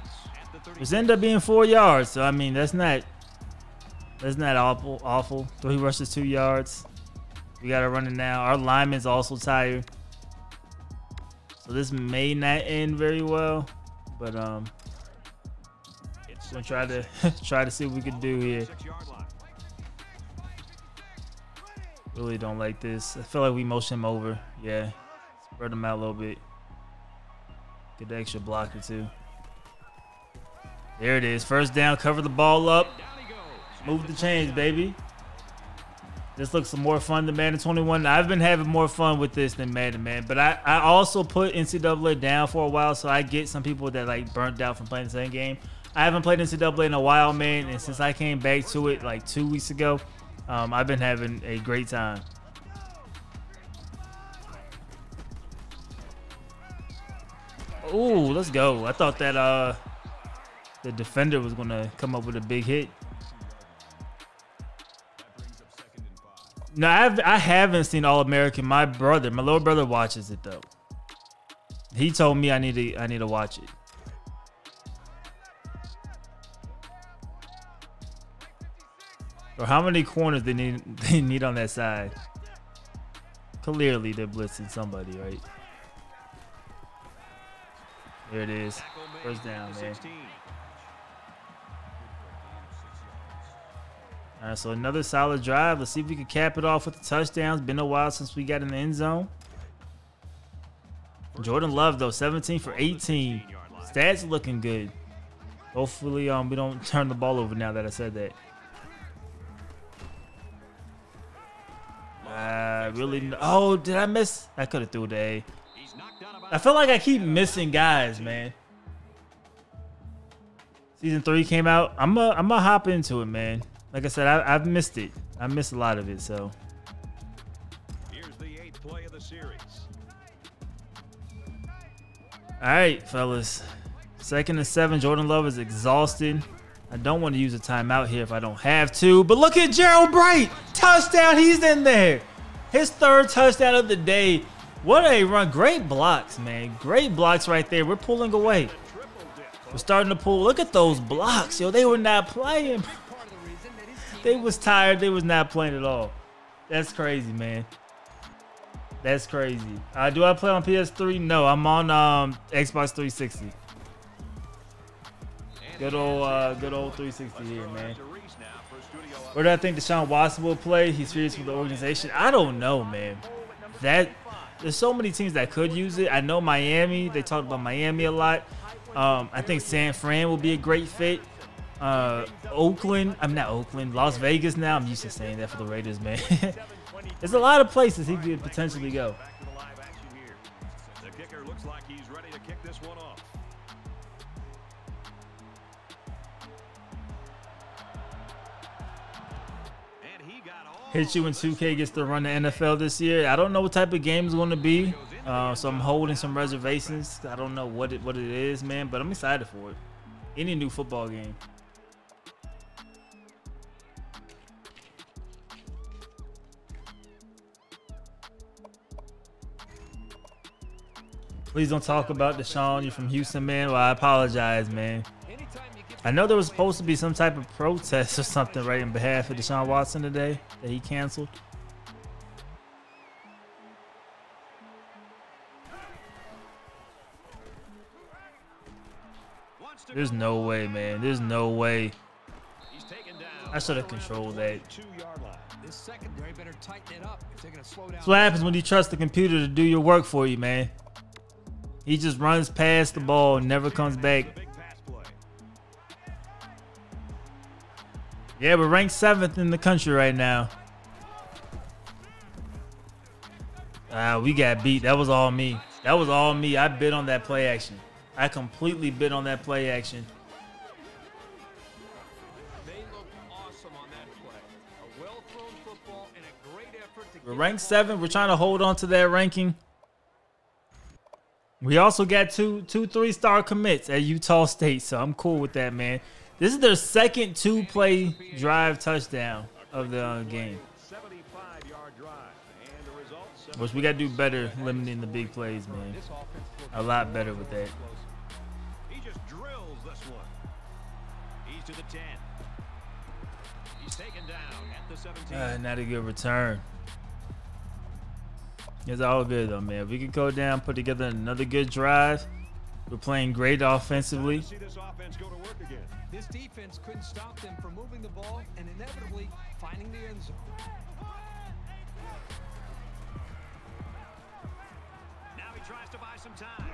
S1: Which ended up being four yards. So I mean, that's not that's not awful. Awful. Three rushes, two yards. We got to run it now. Our lineman's also tired. So this may not end very well, but um, just gonna try to [laughs] try to see what we can do here. Really don't like this. I feel like we motion him over. Yeah, spread him out a little bit. Get the extra blocker too. There it is. First down. Cover the ball up. Move the chains, baby. This looks more fun than Madden 21. I've been having more fun with this than Madden, man. But I, I also put NCAA down for a while, so I get some people that like burnt out from playing the same game. I haven't played NCAA in a while, man, and since I came back to it like two weeks ago, um, I've been having a great time. Ooh, let's go. I thought that uh the defender was gonna come up with a big hit. No, I haven't seen All American. My brother, my little brother, watches it though. He told me I need to I need to watch it. Or how many corners they need [laughs] they need on that side? Clearly they're blitzing somebody, right? There it is. First down, man. All right, so another solid drive. Let's see if we can cap it off with the touchdowns. Been a while since we got in the end zone. Jordan Love though, 17 for 18. Stats looking good. Hopefully, um, we don't [laughs] turn the ball over now that I said that. Uh, really? Oh, did I miss? I could have threw the A. I feel like I keep missing guys, man. Season three came out. I'm I'm gonna hop into it, man. Like I said, I, have missed it. I missed a lot of it, so.
S3: Here's the eighth play of the series.
S1: All right, fellas. Second and seven. Jordan Love is exhausted. I don't want to use a timeout here if I don't have to. But look at Gerold Bright. Touchdown. He's in there. His third touchdown of the day. What a run. Great blocks, man. Great blocks right there. We're pulling away. We're starting to pull. Look at those blocks, yo. They were not playing. [laughs] They was tired. They was not playing at all. That's crazy, man. That's crazy. Uh, do I play on PS3? No, I'm on um, Xbox 360. Good old, uh, good old 360 here, man. Where do I think Deshaun Watson will play? He's serious with the organization. I don't know, man. That there's so many teams that could use it. I know Miami. They talked about Miami a lot. Um, I think San Fran will be a great fit. Uh, Oakland. I'm not Oakland. Las Vegas. Now I'm used to saying that for the Raiders, man. [laughs] There's a lot of places he could potentially go. Hit you when 2K gets to run the NFL this year. I don't know what type of game it's going to be, uh, so I'm holding some reservations. I don't know what it what it is, man, but I'm excited for it. Any new football game. Please don't talk about Deshaun. You're from Houston, man. Well, I apologize, man. I know there was supposed to be some type of protest or something, right, in behalf of Deshaun Watson today that he canceled. There's no way, man. There's no way.
S3: he's taken down.
S1: I should have controlled that.
S2: This secondary better tighten it up if they're to slow down.
S1: That's what happens when you trust the computer to do your work for you, man. He just runs past the ball and never comes back.
S3: Big pass play.
S1: Yeah, we're ranked seventh in the country right now. Ah, we got beat. That was all me. That was all me. I bid on that play action. I completely bid on that play action.
S2: They looked awesome on that play. A well-thrown football and a great effort to
S1: We're ranked seven. We're trying to hold on to that ranking. We also got two two three star commits at Utah State, so I'm cool with that, man. This is their second two play drive touchdown of the uh, game.
S3: 75-yard drive. And the results,
S1: Which we got to do better limiting the big plays, man.
S2: This offense will
S1: A lot better with that.
S3: He just drills this one. He's to the 10. He's taken down at the 17.
S1: Uh, not a good return. It's all good though, man. We could go down, put together another good drive. We're playing great offensively.
S3: See this offense go to work again.
S2: This defense couldn't stop them from moving the ball and inevitably finding the end zone.
S3: Now he tries to buy some time.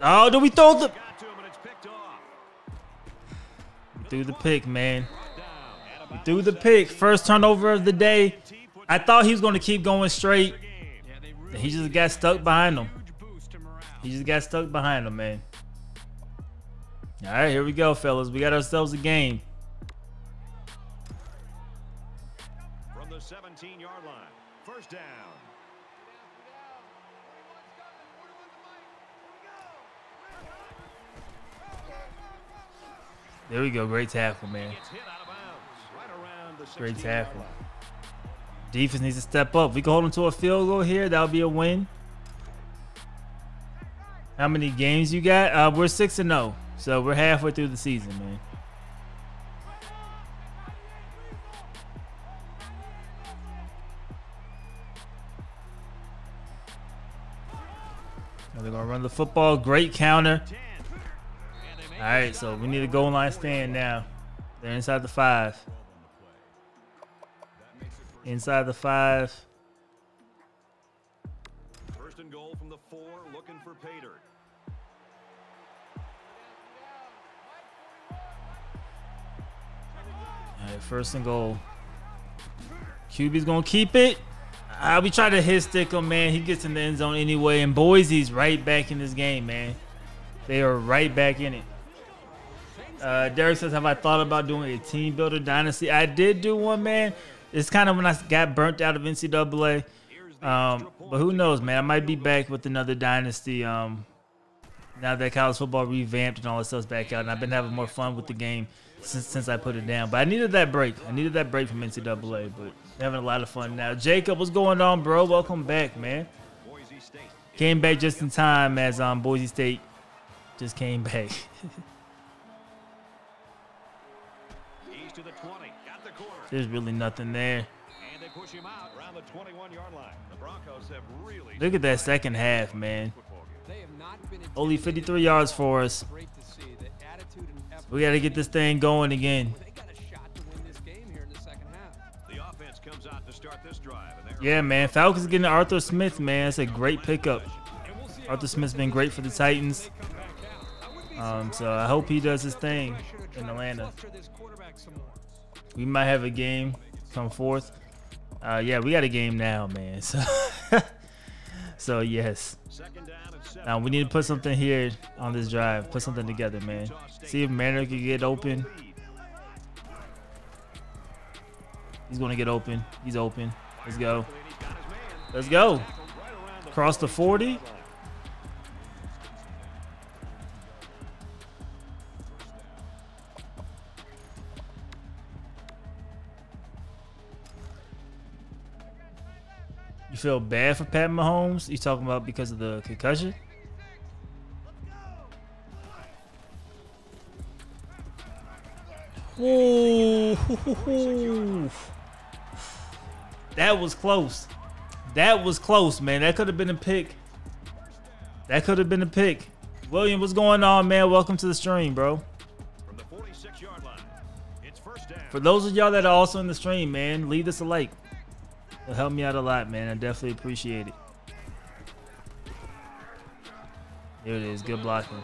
S1: Oh, do we throw the
S3: Got to him and it's picked off.
S1: through the pick, man?
S3: Down at
S1: Through the pick. First turnover of the day. I thought he was going to keep going straight. He just got stuck behind him. He just got stuck behind him, man. All right, here we go, fellas. We got ourselves a game.
S3: from the 17 yard line. First down.
S1: There we go. Great tackle, man.
S3: It's hit out of bounds. Right around the 16
S1: Great tackle. Defense needs to step up. We can hold them to a field goal here. That'll be a win. How many games you got? Uh, we're six and zero, so we're halfway through the season, man. They're gonna run the football. Great counter.
S3: 10. And they make
S1: All right, so we need a goal line stand now. They're inside the five. Inside the five.
S3: First and goal from the four, looking for Pater.
S1: All right, first and goal. QB's gonna keep it. Uh, we try to hit stick him, man. He gets in the end zone anyway, and Boise's right back in this game, man. They are right back in it. Uh, Derek says, "Have I thought about doing a team builder dynasty? I did do one, man. It's kind of when I got burnt out of NCAA. Um, but who knows, man? I might be back with another dynasty. Um, now that college football revamped and all that stuff's back out, and I've been having more fun with the game since since I put it down. But I needed that break. I needed that break from NCAA. But having a lot of fun now. Jacob, what's going on, bro? Welcome back, man. Came back just in time as um Boise State just came back. [laughs]
S3: He's to the 20. Got the corner.
S1: There's really nothing there.
S3: And they push him out around the 21 yard line. The Broncos have really.
S1: Look at that second half, man.
S2: They have not been
S1: Only 53 yards for us.
S2: Great to see the attitude and effort.
S1: We got to get this thing going again.
S2: They got a shot to win this game here in the second half.
S3: The offense comes out to start this drive.
S1: Yeah, man. Falcons getting Arthur Smith, man. It's a great pickup.
S2: And we'll see
S1: Arthur Smith's been great for the Titans. Um, so I hope he does his thing in Atlanta. We might have a game come forth. Uh, yeah, we got a game now, man. [laughs] So, so yes. Now we need to put something here on this drive. Put something together, man. See if Mariner can get open. He's gonna get open. He's open. Let's go. Let's go. Cross the 40. Feel bad for Pat Mahomes? You talking about because of the concussion? Ooh. That was close. That was close, man. That could have been a pick. That could have been a pick. William, what's going on, man? Welcome to the stream, bro.
S3: From the 46 yard line. It's first down.
S1: For those of y'all that are also in the stream, man, leave us a like. It'll help me out a lot, man. I definitely appreciate it. There it is. Good blocking.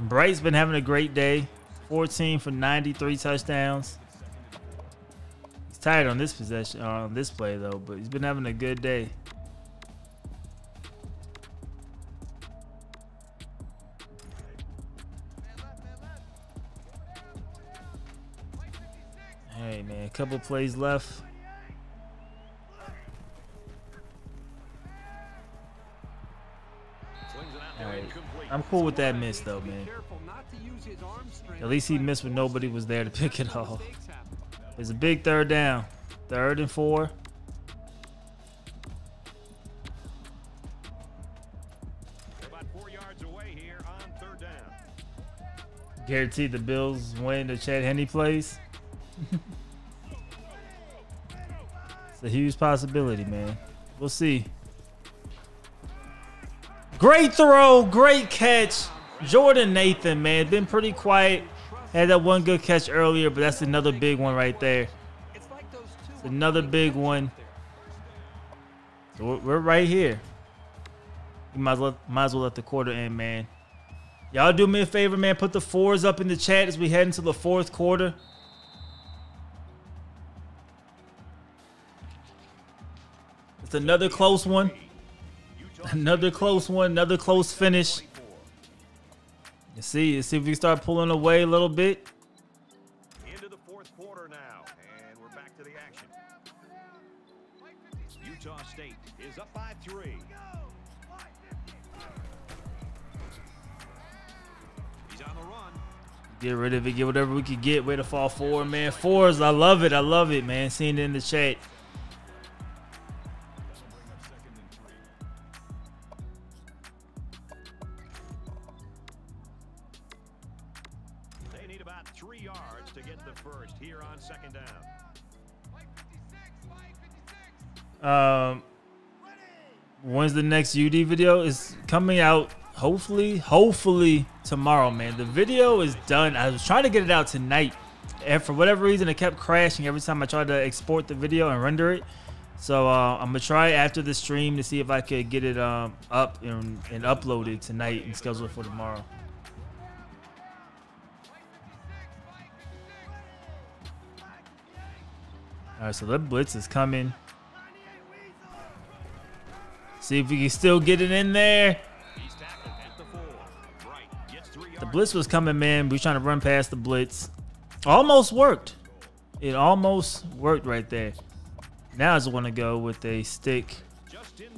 S1: Bright's been having a great day. 14 for 93 touchdowns. He's tired on this possession, uh, on this play though, but he's been having a good day. Hey man, a couple plays left.
S3: Right.
S1: I'm cool with that miss, though, man. At least he missed when nobody was there to [laughs] pick it off. It's a big third down. Third and four. Guarantee the Bills win the Chad Henne plays. [laughs] it's a huge possibility, man. We'll see. Great throw, great catch. Jordan Nathan, man, been pretty quiet. Had that one good catch earlier, but that's another big one right there.
S2: It's
S1: another big one. So we're, we're right here. You might as, well, might as well let the quarter end, man. Y'all do me a favor, man. Put the fours up in the chat as we head into the fourth quarter. It's another close one. Another close one. Another close finish. You see, you see if we start pulling away a little bit.
S3: Into the fourth quarter now, and we're back to the action. Utah State is up by three. He's on the run.
S1: Get rid of it. Get whatever we could get. Way to fall forward, man. Fours. I love it. I love it, man. Seeing it in the chat. Um, when's the next UD video? Is coming out. Hopefully, hopefully tomorrow, man. The video is done. I was trying to get it out tonight, and for whatever reason, it kept crashing every time I tried to export the video and render it. So uh, I'm gonna try after the stream to see if I could get it um, up and, and uploaded tonight and schedule it for tomorrow. All right, so the blitz is coming. See if we can still get it in there.
S3: The
S1: blitz was coming, man. We was trying to run past the blitz. Almost worked. It almost worked right there. Now I just want to go with a stick.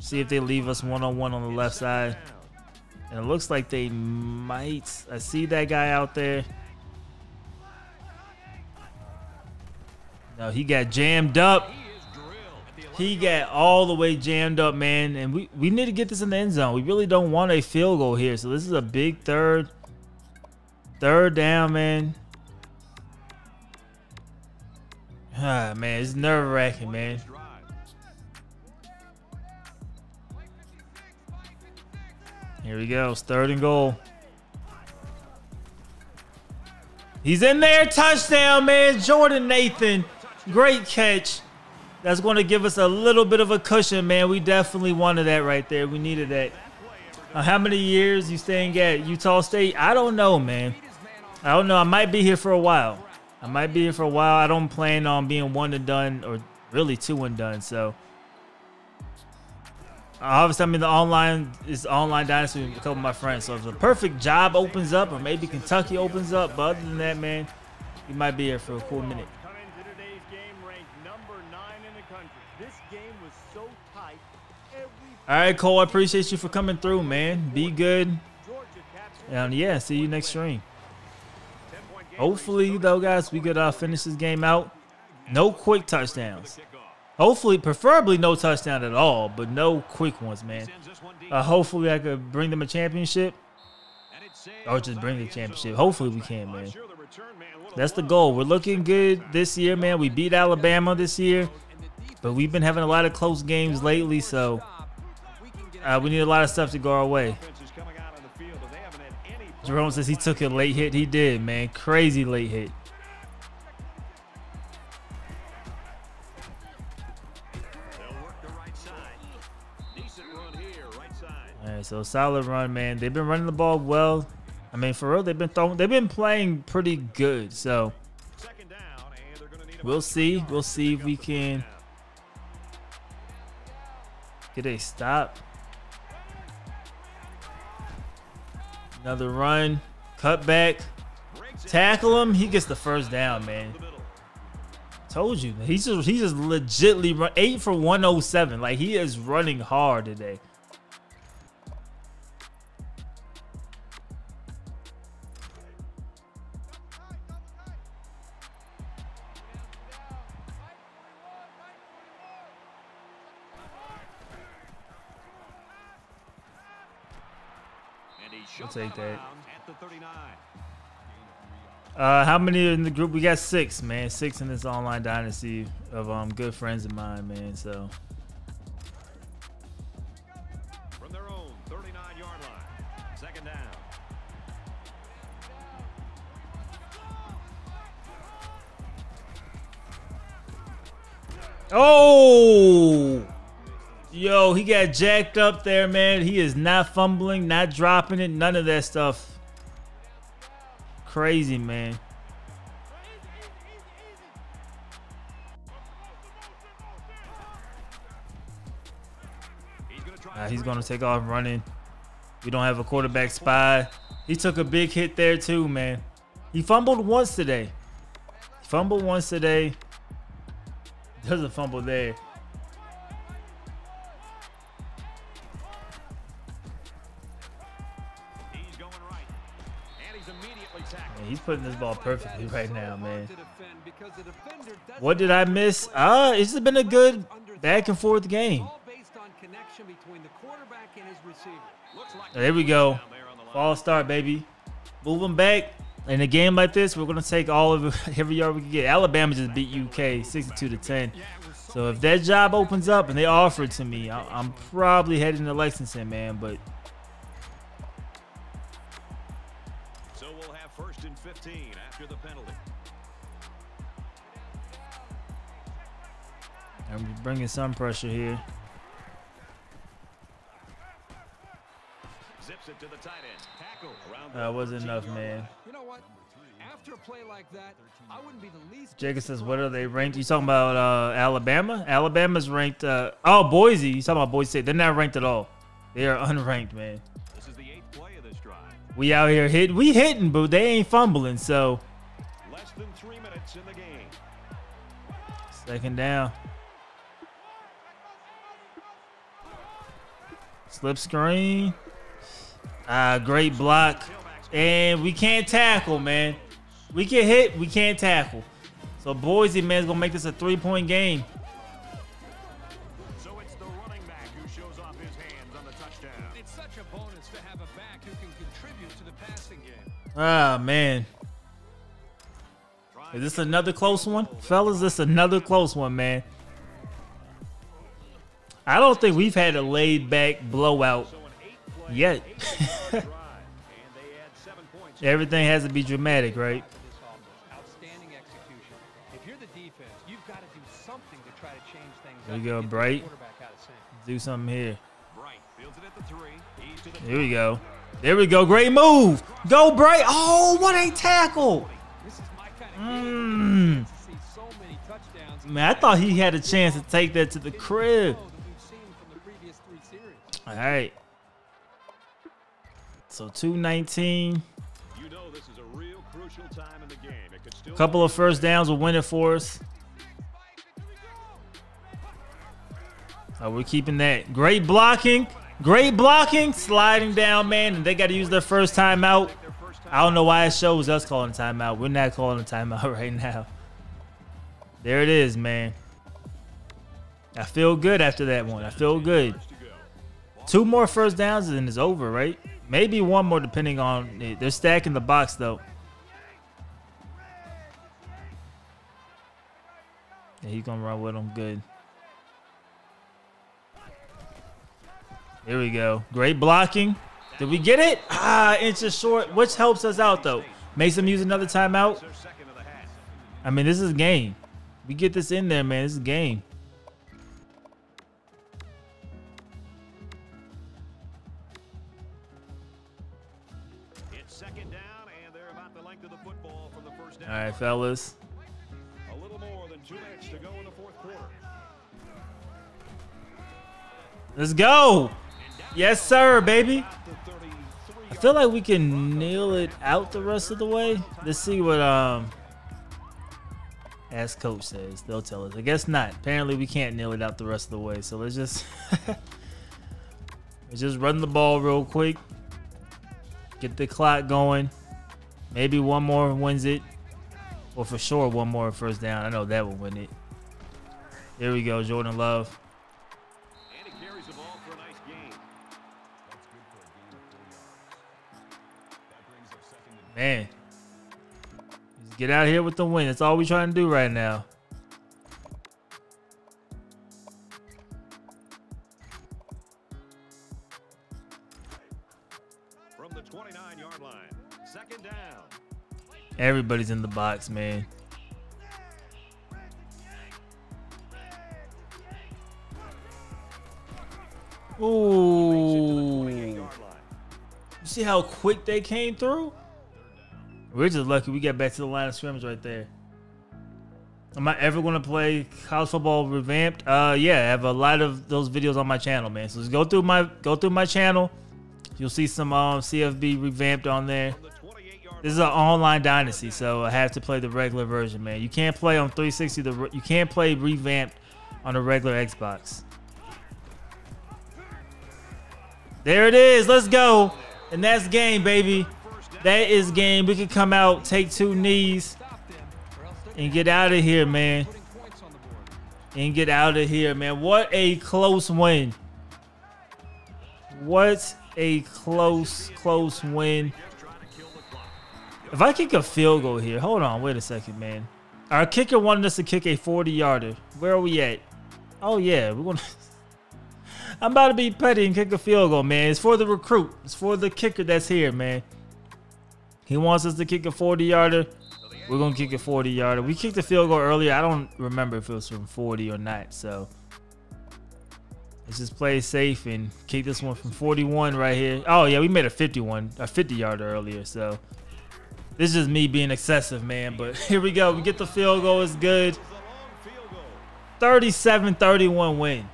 S1: See if they leave us one on one on the left side. And it looks like they might. I see that guy out there. No, he got jammed up.
S3: He
S1: got all the way jammed up, man. And we, we need to get this in the end zone. We really don't want a field goal here. So this is a big third. Third down, man. Ah, man, it's nerve wracking, man. Here we go. It's third and goal. He's in there. Touchdown, man. Jordan Nathan. Great catch. That's going to give us a little bit of a cushion, man. We definitely wanted that right there. We needed that. Uh, how many years you staying at Utah State? I don't know, man. I don't know. I might be here for a while. I might be here for a while. I don't plan on being one and done or really two and done. So obviously, I'm in the online is online dynasty with a couple of my friends. So if the perfect job opens up, or maybe Kentucky opens up, but other than that, man, you might be here for a cool minute. All right, Cole. I appreciate you for coming through, man. Be good. And yeah, see you next stream. Hopefully, though, guys, we could uh, finish this game out. No quick touchdowns. Hopefully, preferably no touchdown at all, but no quick ones, man. Uh, hopefully, I could bring them a championship, or just bring the championship. Hopefully, we can, man. That's the goal. We're looking good this year, man. We beat Alabama this year, but we've been having a lot of close games lately, so uh, we need a lot of stuff to go our way. Jerome says he took a late hit. He did, man. Crazy late hit. All right, so solid run, man. They've been running the ball well. I mean, for real, they've been throwing. They've been playing pretty good. So we'll see. We'll see if we can get a stop. Another run, cut back, tackle him. He gets the first down, man. Told you, he's just he's just legitly run eight for 107. Like he is running hard today. I'll take that.
S3: bounds At the 39.
S1: Uh, how many in the group? We got six, man. Six in this online dynasty of um good friends of mine, man. So got jacked up there, man. He is not fumbling, not dropping it, none of that stuff. Crazy, man. Uh, he's going to take off running. We don't have a quarterback spy. He took a big hit there, too, man. He fumbled once today. Fumbled once today. Doesn't fumble there. Putting this ball perfectly [laughs] right now, man. What did I miss? Ah, it's just been a good back and forth game. There we go. False start, baby. Moving back. In a game like this, we're gonna take all of [laughs] every yard we can get. Alabama just beat UK 62 to 10. So if that job opens up and they offer it to me, I- I'm probably heading to Lexington, man. But
S3: after the penalty.
S1: I'm bringing some pressure here.
S3: Zips it to the tight end. Tackle around
S1: That wasn't enough, man.
S2: You know what? After a play like that, I wouldn't be the least.
S1: Jacob says, "What are they ranked?" You talking about uh, Alabama? Alabama's ranked. Uh, oh, Boise. You talking about Boise State? They're not ranked at all. They are [laughs] unranked, man.
S3: This is the eighth play of this drive.
S1: We out here hit. We hitting, but they ain't fumbling. So second down. Slip screen. Ah, great block. And we can't tackle, man. We can hit, we can't tackle. So Boise, man, is gonna make this a three-point game.
S3: So it's the running back who shows off his hands on the touchdown.
S2: It's such a bonus to have a back who can contribute to the passing game.
S1: Ah, man. Is this another close one? Fellas, this another close one, man. I don't think we've had a laid back blowout yet. [laughs] Everything has to be dramatic, right? There you go, Bright. Do something here. Here we go. There we go. Great move. Go, Bright. Oh, what a tackle. Mm.
S2: game. To see so many touchdowns.
S1: Man, I thought he had a chance to take that to the crib.
S2: That we've seen from the previous three series.
S1: All right. So 219.
S3: You know this is a real crucial time in the game. It could still
S1: Couple of first downs will win it for us. Oh, we're keeping that. Great blocking. Great blocking. Sliding down, man. And they got to use their first timeout. I don't know why it shows us calling a timeout. We're not calling a timeout [laughs] right now. There it is, man. I feel good after that one. I feel good. Two more first downs and it's over, right? Maybe one more depending on it. They're stacking the box though. Yeah, he's gonna run with them good. Here we go. Great blocking. Did we get it? Ah, inches short, which helps us out though. Makes them use another timeout.
S3: Their second of the half.
S1: I mean, this is a game. We get this in there, man. This is game.
S3: It's second down, and they're about the length of the football from the first down.
S1: All right, fellas.
S3: A little more than two minutes to go in the fourth quarter.
S1: Let's go. Yes, sir, baby.
S3: The 33
S1: I feel like we can nail it out the rest of the way. Let's see what um as coach says. They'll tell us. I guess not. Apparently we can't nail it out the rest of the way. So let's just [laughs] let's just run the ball real quick. Get the clock going. Maybe one more wins it. Or for sure one more first down. I know that will win it. There we go, Jordan Love. Man. Just get out here with the win. That's all we're trying to do right now.
S3: From the 29-yard line. Second down.
S1: Everybody's in the box, man. Ooh. You see how quick they came through? We're just lucky we got back to the line of scrimmage right there. Am I ever going to play college football revamped? Uh, yeah, I have a lot of those videos on my channel, man. So just go through my go through my channel. You'll see some um, CFB revamped on there.
S3: From the 28-yard
S1: This is an online dynasty, so I have to play the regular version, man. You can't play on 360. The you can't play revamped on a regular Xbox. There it is. Let's go, and that's game, baby. That is game. We can come out, take two knees, and get out of here, man. And get out of here, man. What a close win. What a close, close win.
S3: to.
S1: If I kick a field goal here, hold on, wait a second, man. Our kicker wanted us to kick a 40 yarder. Where are we at? Oh yeah, we're gonna. [laughs] I'm about to be petty and kick a field goal, man. It's for the recruit. It's for the kicker that's here, man. He wants us to kick a 40 yarder. We're gonna kick a 40 yarder. We kicked a field goal earlier. I don't remember if it was from 40 or not. So let's just play safe and kick this one from 41 right here. Oh yeah, we made a 51, a 50 yarder earlier. So this is me being excessive, man. But [laughs] here we go. We get the field goal. It's good.
S3: This is a long field goal.
S1: 37 31 win.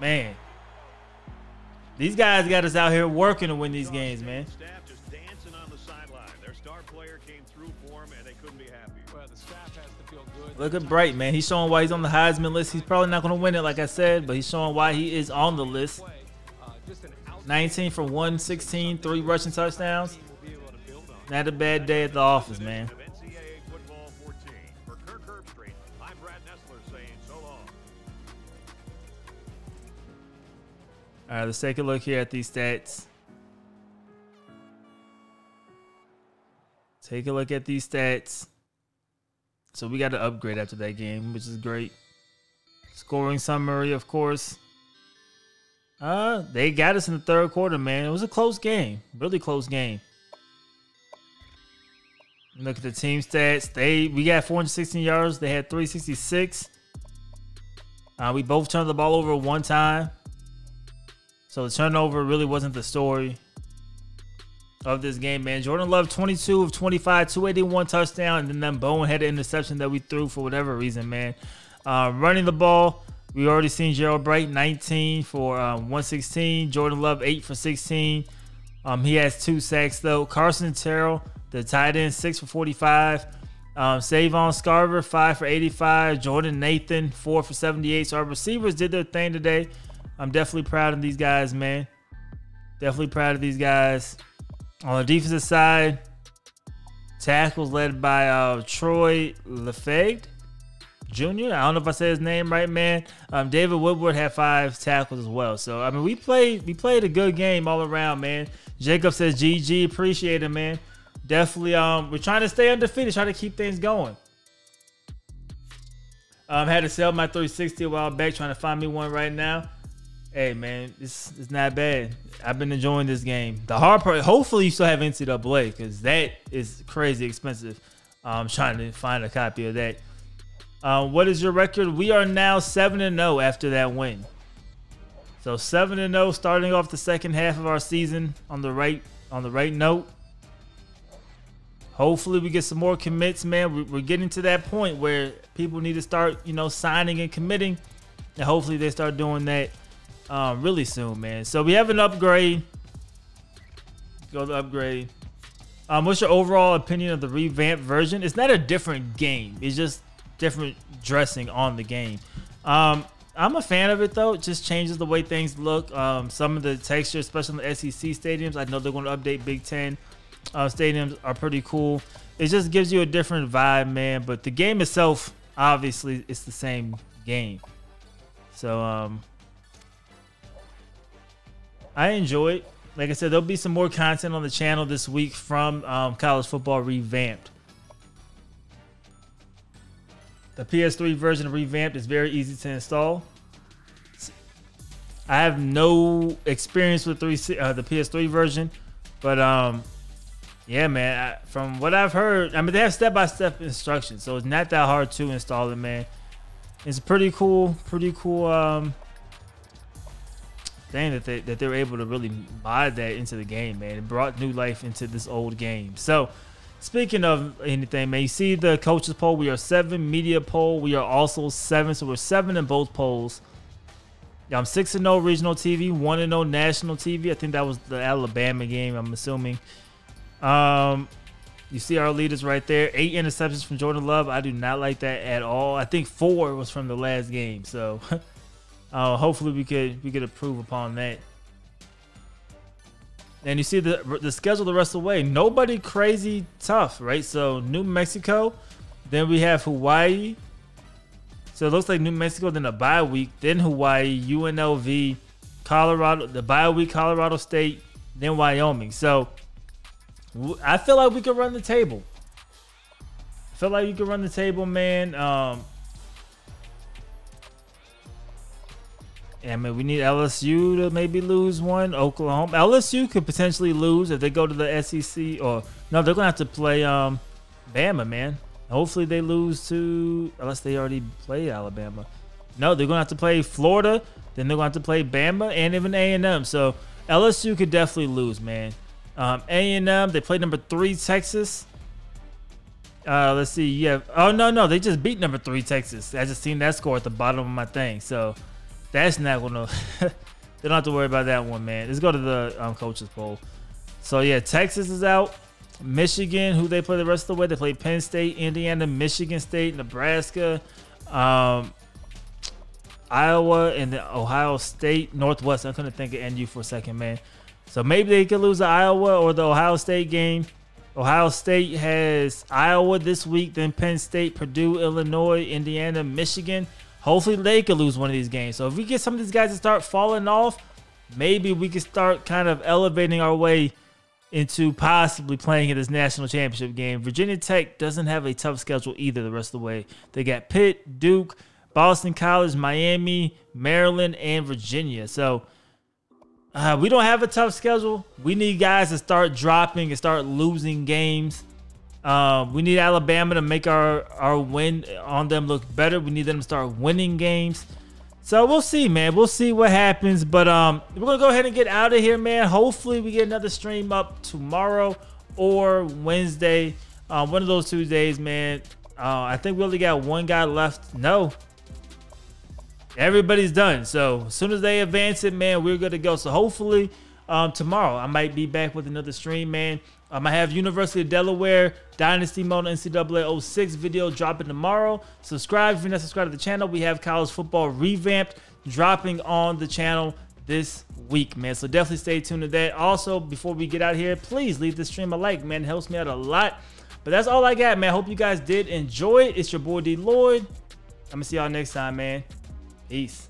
S1: Man. These guys got us out here working to win these games, man. Look at Bright, man. He's showing why he's on the Heisman list. He's probably not going to win it, like I said, but he's showing why he is on the list.
S2: Play, uh, just an
S1: 19 for 116, three rushing touchdowns. Not a bad day at the office, man.
S3: Of NCAA football 14. For Kirk Herbstreit, I'm Brad Nessler saying so long.
S1: All right, let's take a look here at these stats. Take a look at these stats. So we got to upgrade after that game, which is great. Scoring summary, of course. Uh, they got us in the third quarter, man. It was a close game, really close game. Look at the team stats. They we got 416 yards. They had 366. Uh, we both turned the ball over one time. So the turnover really wasn't the story of this game, man. Jordan Love, 22 of 25, 281 touchdown, and then that boneheaded interception that we threw for whatever reason, man. Uh, running the ball, we already seen Gerold Bright, 19 for um, 116. Jordan Love, 8 for 16. Um, he has two sacks, though. Carson Terrell, the tight end, 6 for 45. Um, Savon Scarver, 5 for 85. Jordan Nathan, 4 for 78. So our receivers did their thing today. I'm definitely proud of these guys, man. Definitely proud of these guys. On the defensive side, tackles led by uh, Troy Lefebvre Jr. I don't know if I said his name right, man. Um, David Woodward had five tackles as well. So I mean, we played we played a good game all around, man. Jacob says GG, appreciate it, man. Definitely, um, we're trying to stay undefeated, trying to keep things going. Um, had to sell my 360 a while back, trying to find me one right now. Hey man, it's it's not bad. I've been enjoying this game. The hard part, hopefully, you still have NCAA because that is crazy expensive. I'm trying to find a copy of that. Uh, what is your record? We are now seven and zero after that win. So seven and zero, starting off the second half of our season on the right on the right note. Hopefully, we get some more commits, man. We- We're getting to that point where people need to start, you know, signing and committing, and hopefully they start doing that um, really soon, man. So we have an upgrade. Go to upgrade. Um, what's your overall opinion of the revamped version? It's not a different game. It's just different dressing on the game. Um, I'm a fan of it though. It just changes the way things look. Um, some of the texture, especially in the SEC stadiums, I know they're going to update Big Ten uh, stadiums are pretty cool. It just gives you a different vibe, man. But the game itself, obviously, it's the same game. So um, I enjoy it. like I said, there'll be some more content on the channel this week from um, College Football Revamped. The PS3 version of Revamped is very easy to install. I have no experience with three uh, the PS3 version, but um, yeah, man. I, from what I've heard, I mean they have step by step instructions, so it's not that hard to install it, man. It's pretty cool, pretty cool um thing that they that they were able to really mod that into the game, man. It brought new life into this old game. So speaking of anything, man, you see the coaches poll. We are seven media poll. We are also seven, so we're seven in both polls. I'm six and zero regional TV, one and zero national TV. I think that was the Alabama game. I'm assuming. Um, you see our leaders right there. Eight interceptions from Jordan Love. I do not like that at all. I think four was from the last game. So, [laughs] uh, hopefully we could we could improve upon that. And you see the the schedule the rest of the way. Nobody crazy tough, right? So New Mexico, then we have Hawaii, so it looks like New Mexico, then a bye week, then Hawaii, UNLV, Colorado, the bye week, Colorado State, then Wyoming. So I feel like we could run the table. I feel like you could run the table, man. Um, yeah, I mean, we need LSU to maybe lose one. Oklahoma, LSU could potentially lose if they go to the SEC, or no, they're gonna have to play um, Bama, man. Hopefully they lose to unless they already play Alabama. No, they're gonna have to play Florida. Then they're gonna have to play Bama and even A and M. So LSU could definitely lose, man. Um, A and M they played number three Texas. Uh, let's see. Yeah. Oh no, no, they just beat number three Texas. I just seen that score at the bottom of my thing. So that's not gonna. [laughs] they don't have to worry about that one, man. Let's go to the um, coaches poll. So yeah, Texas is out. Michigan, who they play the rest of the way. They play Penn State, Indiana, Michigan State, Nebraska, um, Iowa, and the Ohio State, Northwest. I'm couldn't think of NU for a second, man. So maybe they could lose the Iowa or the Ohio State game. Ohio State has Iowa this week, then Penn State, Purdue, Illinois, Indiana, Michigan. Hopefully they could lose one of these games. So if we get some of these guys to start falling off, maybe we can start kind of elevating our way into possibly playing in this national championship game. Virginia Tech doesn't have a tough schedule either the rest of the way. They got Pitt, Duke, Boston College, Miami, Maryland, and Virginia. So uh, we don't have a tough schedule. We need guys to start dropping and start losing games. Um, we need Alabama to make our, our win on them look better. We need them to start winning games. So we'll see, man. We'll see what happens. But um, we're gonna go ahead and get out of here, man. Hopefully, we get another stream up tomorrow or Wednesday. Um, one of those two days, man. Uh, I think we only got one guy left. No, everybody's done. So as soon as they advance it, man, we're good to go. So hopefully, um, tomorrow I might be back with another stream, man. Um, I have University of Delaware Dynasty Mode NCAA 06 video dropping tomorrow. Subscribe if you're not subscribed to the channel. We have college football revamped dropping on the channel this week, man. So definitely stay tuned to that. Also, before we get out here, please leave the stream a like, man. It helps me out a lot. But that's all I got, man. Hope you guys did enjoy it. It's your boy D Lloyd. I'm gonna see y'all next time, man. Peace.